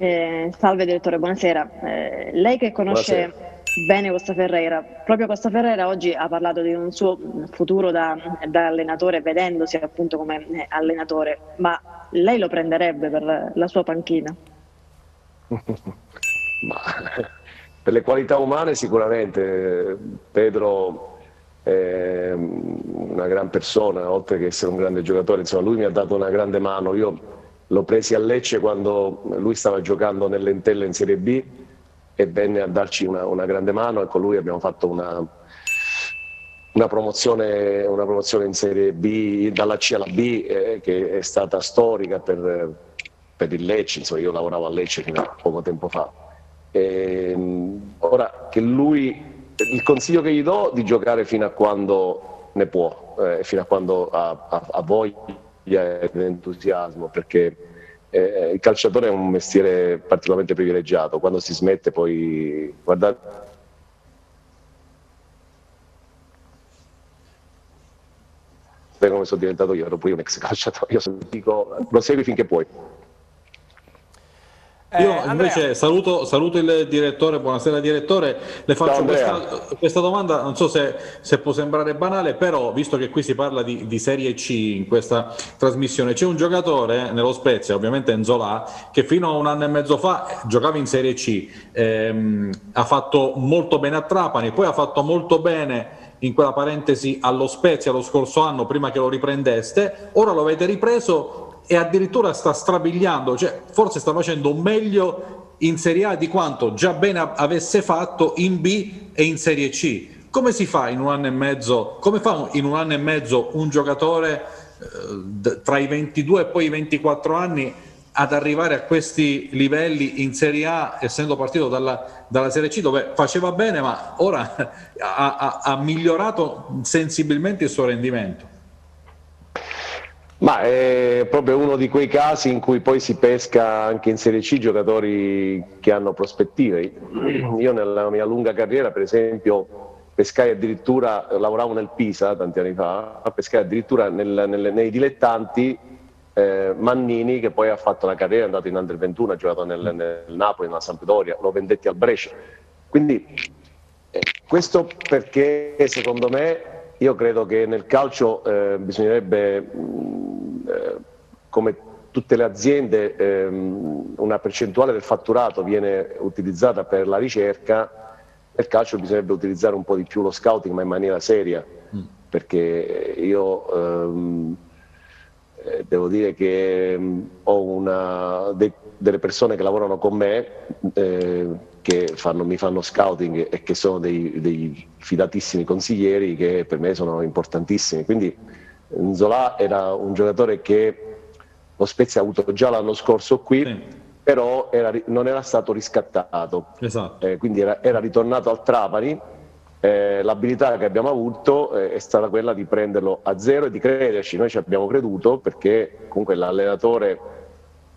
Eh, salve direttore, buonasera. Eh, lei che conosce buonasera. Bene Costa Ferreira, proprio Costa Ferreira oggi ha parlato di un suo futuro da, da allenatore, vedendosi appunto come eh, allenatore, ma lei lo prenderebbe per la sua panchina? *laughs* ma per le qualità umane sicuramente Pedro è una gran persona, oltre che essere un grande giocatore, insomma lui mi ha dato una grande mano, io l'ho presi a Lecce quando lui stava giocando nell'Entella in Serie B e venne a darci una, una grande mano e con lui abbiamo fatto una, una, promozione, una promozione, in Serie B, dalla C alla B, eh, che è stata storica per, per il Lecce, insomma io lavoravo a Lecce fino a poco tempo fa. E, ehm, ora che lui, il consiglio che gli do è di giocare fino a quando ne può, eh, fino a quando ha, ha, ha voglia ed entusiasmo, perché eh, il calciatore è un mestiere particolarmente privilegiato, quando si smette poi guardate come sono diventato io, ero pure un ex calciatore, io dico prosegui finché puoi. Eh, Io invece saluto, saluto, il direttore, buonasera direttore, le faccio questa, questa, domanda, non so se, se, può sembrare banale, però visto che qui si parla di, di, Serie C in questa trasmissione, c'è un giocatore nello Spezia, ovviamente Enzola, che fino a un anno e mezzo fa giocava in Serie C, ehm, ha fatto molto bene a Trapani, poi ha fatto molto bene in quella parentesi allo Spezia lo scorso anno prima che lo riprendeste, ora lo avete ripreso e addirittura sta strabiliando, cioè forse sta facendo meglio in Serie A di quanto già bene avesse fatto in B e in Serie C. Come si fa in un anno e mezzo, in un anno e mezzo un giocatore eh, tra i 22 e poi i 24 anni ad arrivare a questi livelli in Serie A, essendo partito dalla, dalla Serie C, dove faceva bene, ma ora *laughs* ha, ha, ha migliorato sensibilmente il suo rendimento. Ma è proprio uno di quei casi in cui poi si pesca anche in Serie C giocatori che hanno prospettive. *clears throat* Io nella mia lunga carriera, per esempio, pescai addirittura, lavoravo nel Pisa tanti anni fa, pescai addirittura nel, nel, nei dilettanti eh, Mannini che poi ha fatto la carriera, è andato in Under 21, ha giocato nel, nel Napoli, nella Sampdoria, lo vendetti al Brescia. Quindi eh, questo perché secondo me io credo che nel calcio eh, bisognerebbe, mh, eh, come tutte le aziende, ehm, una percentuale del fatturato viene utilizzata per la ricerca, nel calcio bisognerebbe utilizzare un po' di più lo scouting ma in maniera seria, mm. perché io ehm, eh, devo dire che mm, ho una, de, delle persone che lavorano con me eh, che fanno, mi fanno scouting e che sono dei, dei, fidatissimi consiglieri che per me sono importantissimi. Quindi Zola era un giocatore che lo Spezia ha avuto già l'anno scorso qui, sì. però era, non era stato riscattato. Esatto. Eh, quindi era, era ritornato al Trapani eh, l'abilità che abbiamo avuto eh, è stata quella di prenderlo a zero e di crederci, noi ci abbiamo creduto perché comunque l'allenatore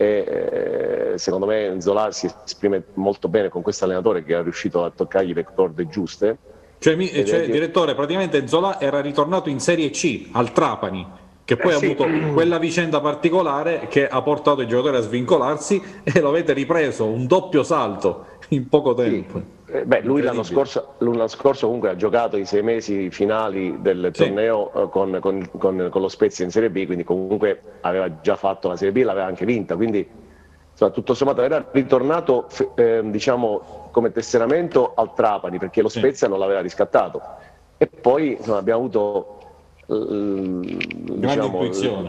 è, eh, secondo me Zola si esprime molto bene con questo allenatore che è riuscito a toccargli le corde giuste. Cioè, mi, cioè direttore, praticamente Zola era ritornato in Serie C al Trapani che poi eh, ha sì. avuto quella vicenda particolare che ha portato i giocatori a svincolarsi *laughs* e lo avete ripreso un doppio salto in poco tempo. Sì. Eh, beh, lui l'anno scorso, l'anno scorso, comunque ha giocato i sei mesi finali del sì. torneo eh, con, con, con, con, lo Spezia in Serie B, quindi comunque aveva già fatto la Serie B, l'aveva anche vinta, quindi insomma, tutto sommato era ritornato eh, diciamo, come tesseramento al Trapani perché lo Spezia sì. non l'aveva riscattato. E poi insomma, abbiamo avuto diciamo,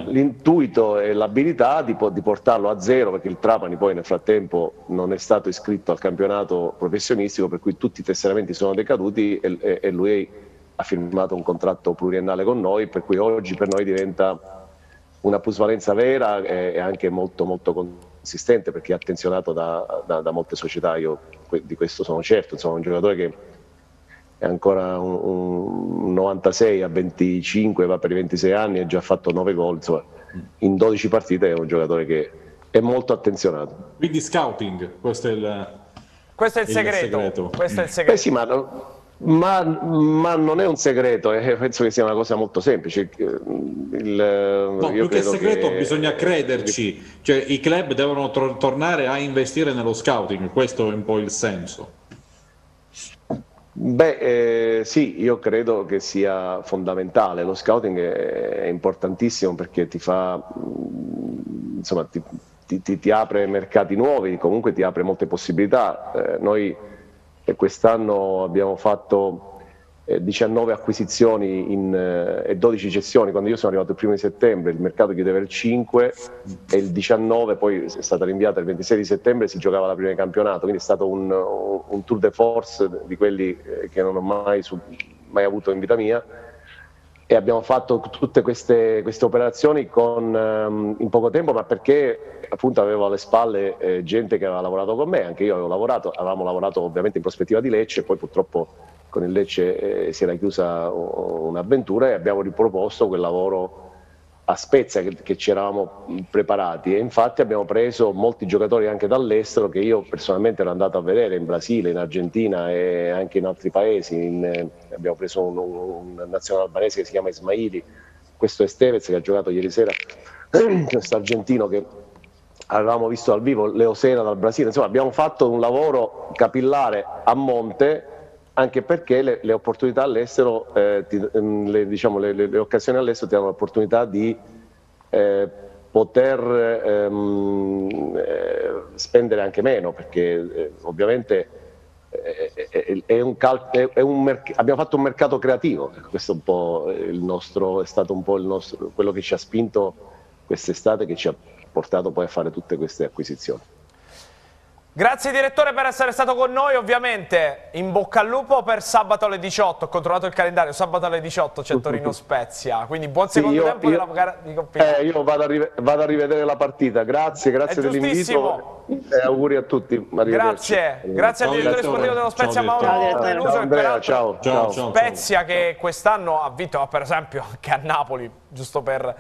l'intuito e l'abilità di, di, portarlo a zero perché il Trapani poi nel frattempo non è stato iscritto al campionato professionistico per cui tutti i tesseramenti sono decaduti e, e, e lui ha firmato un contratto pluriennale con noi per cui oggi per noi diventa una plusvalenza vera e, e anche molto molto consistente perché è attenzionato da, da, da molte società, io di questo sono certo, insomma un giocatore che è ancora un, un 96 a 25, va per i 26 anni, ha già fatto 9 gol, insomma, in 12 partite è un giocatore che è molto attenzionato. Quindi scouting, questo è il, questo è il, il segreto. segreto. Questo è il segreto. Beh sì, ma, ma, ma, non è un segreto, eh, penso che sia una cosa molto semplice. Il, no, più che segreto che... bisogna crederci, cioè i club devono tor- tornare a investire nello scouting, questo è un po' il senso. Beh, eh, sì, io credo che sia fondamentale. Lo scouting è, è importantissimo perché ti fa, mm, insomma, ti, ti, ti, apre mercati nuovi, comunque ti apre molte possibilità. Eh, noi quest'anno abbiamo fatto 19 eh, acquisizioni in, eh, e 12 cessioni. Quando io sono arrivato il primo di settembre il mercato chiedeva il 5 e il 19 poi è stata rinviata il 26 di settembre si giocava la prima di campionato, quindi è stato un, un tour de force di quelli eh, che non ho mai, mai avuto in vita mia. E abbiamo fatto tutte queste, queste operazioni con, um, in poco tempo, ma perché appunto avevo alle spalle eh, gente che aveva lavorato con me, anche io avevo lavorato, avevamo lavorato ovviamente in prospettiva di Lecce, poi purtroppo con il Lecce eh, si era chiusa un'avventura e abbiamo riproposto quel lavoro a Spezia che, che, ci eravamo preparati. E infatti abbiamo preso molti giocatori anche dall'estero che io personalmente ero andato a vedere in Brasile, in Argentina e anche in altri paesi. In, eh, abbiamo preso un, un, nazionale albanese che si chiama Ismaili, questo è Stevez che ha giocato ieri sera, *clears throat* questo argentino che avevamo visto dal vivo, Leo Sena dal Brasile, insomma abbiamo fatto un lavoro capillare a monte anche perché le, le opportunità all'estero, eh, ti, mm, le, diciamo, le, le, occasioni all'estero ti danno l'opportunità di eh, poter ehm, eh, spendere anche meno, perché eh, ovviamente eh, è un cal- è un merc- abbiamo fatto un mercato creativo, questo è, nostro, è stato un po' nostro, quello che ci ha spinto quest'estate, che ci ha portato poi a fare tutte queste acquisizioni. Grazie direttore per essere stato con noi, ovviamente in bocca al lupo per sabato alle 18, ho controllato il calendario, sabato alle 18 c'è Torino Spezia, quindi buon secondo sì, io, tempo io, della gara di Coppina. Eh, io vado a, vado a, rivedere la partita, grazie, grazie dell'invito. e auguri a tutti. Grazie, grazie al direttore sportivo dello Spezia ciao, Mauro Peluso ciao, Andrea, ciao, ciao, ciao, Spezia che quest'anno ha vinto per esempio anche a Napoli, giusto per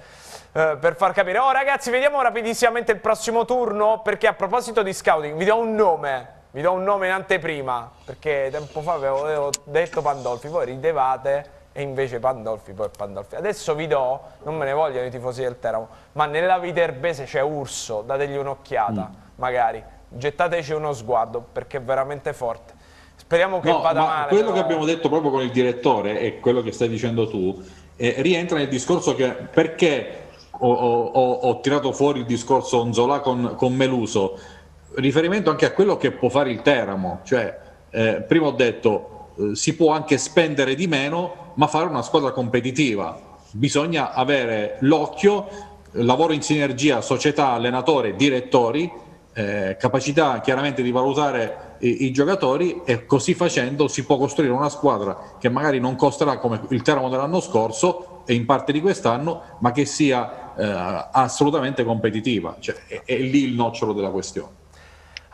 eh, per far capire. Oh ragazzi, vediamo rapidissimamente il prossimo turno, perché a proposito di scouting, vi do un nome, vi do un nome in anteprima, perché tempo fa avevo, detto Pandolfi, voi ridevate e invece Pandolfi, poi Pandolfi. Adesso vi do, non me ne vogliono i tifosi del Teramo, ma nella Viterbese c'è Urso, dategli un'occhiata, mm. magari, gettateci uno sguardo, perché è veramente forte. Speriamo che no, vada male. Quello però... che abbiamo detto proprio con il direttore e quello che stai dicendo tu, eh, rientra nel discorso che perché ho, ho, ho, tirato fuori il discorso Onzola con, con, Meluso, riferimento anche a quello che può fare il Teramo, cioè eh, prima ho detto eh, si può anche spendere di meno ma fare una squadra competitiva, bisogna avere l'occhio, lavoro in sinergia società, allenatore, direttori, eh, capacità chiaramente di valutare i, i, giocatori e così facendo si può costruire una squadra che magari non costerà come il Teramo dell'anno scorso e in parte di quest'anno, ma che sia eh, assolutamente competitiva. Cioè, è, è lì il nocciolo della questione.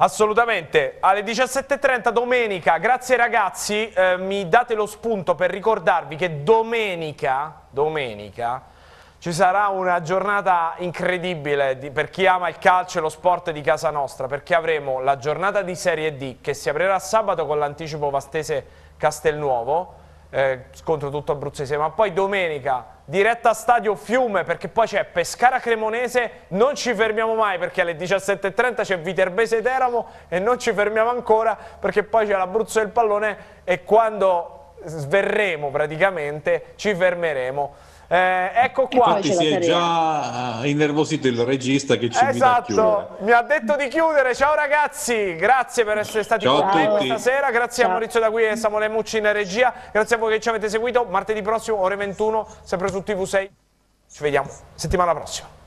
Assolutamente, alle 17.30 domenica, grazie ragazzi, eh, mi date lo spunto per ricordarvi che domenica, domenica ci sarà una giornata incredibile di, per chi ama il calcio e lo sport di casa nostra, perché avremo la giornata di Serie D che si aprirà sabato con l'anticipo Vastese Castelnuovo, eh, scontro tutto abruzzese, ma poi domenica diretta a stadio Fiume perché poi c'è Pescara Cremonese, non ci fermiamo mai perché alle 17.30 c'è Viterbese Teramo e non ci fermiamo ancora perché poi c'è l'Abruzzo del pallone e quando sverremo praticamente ci fermeremo. Eh, ecco qua. Infatti si è già innervosito il regista che ci esatto, mi ha detto di chiudere. Ciao ragazzi, grazie per essere stati Ciao con noi questa sera. Grazie Ciao. a Maurizio da qui e Samuele Mucci in regia. Grazie a voi che ci avete seguito. Martedì prossimo, ore 21, sempre su TV6. Ci vediamo settimana prossima.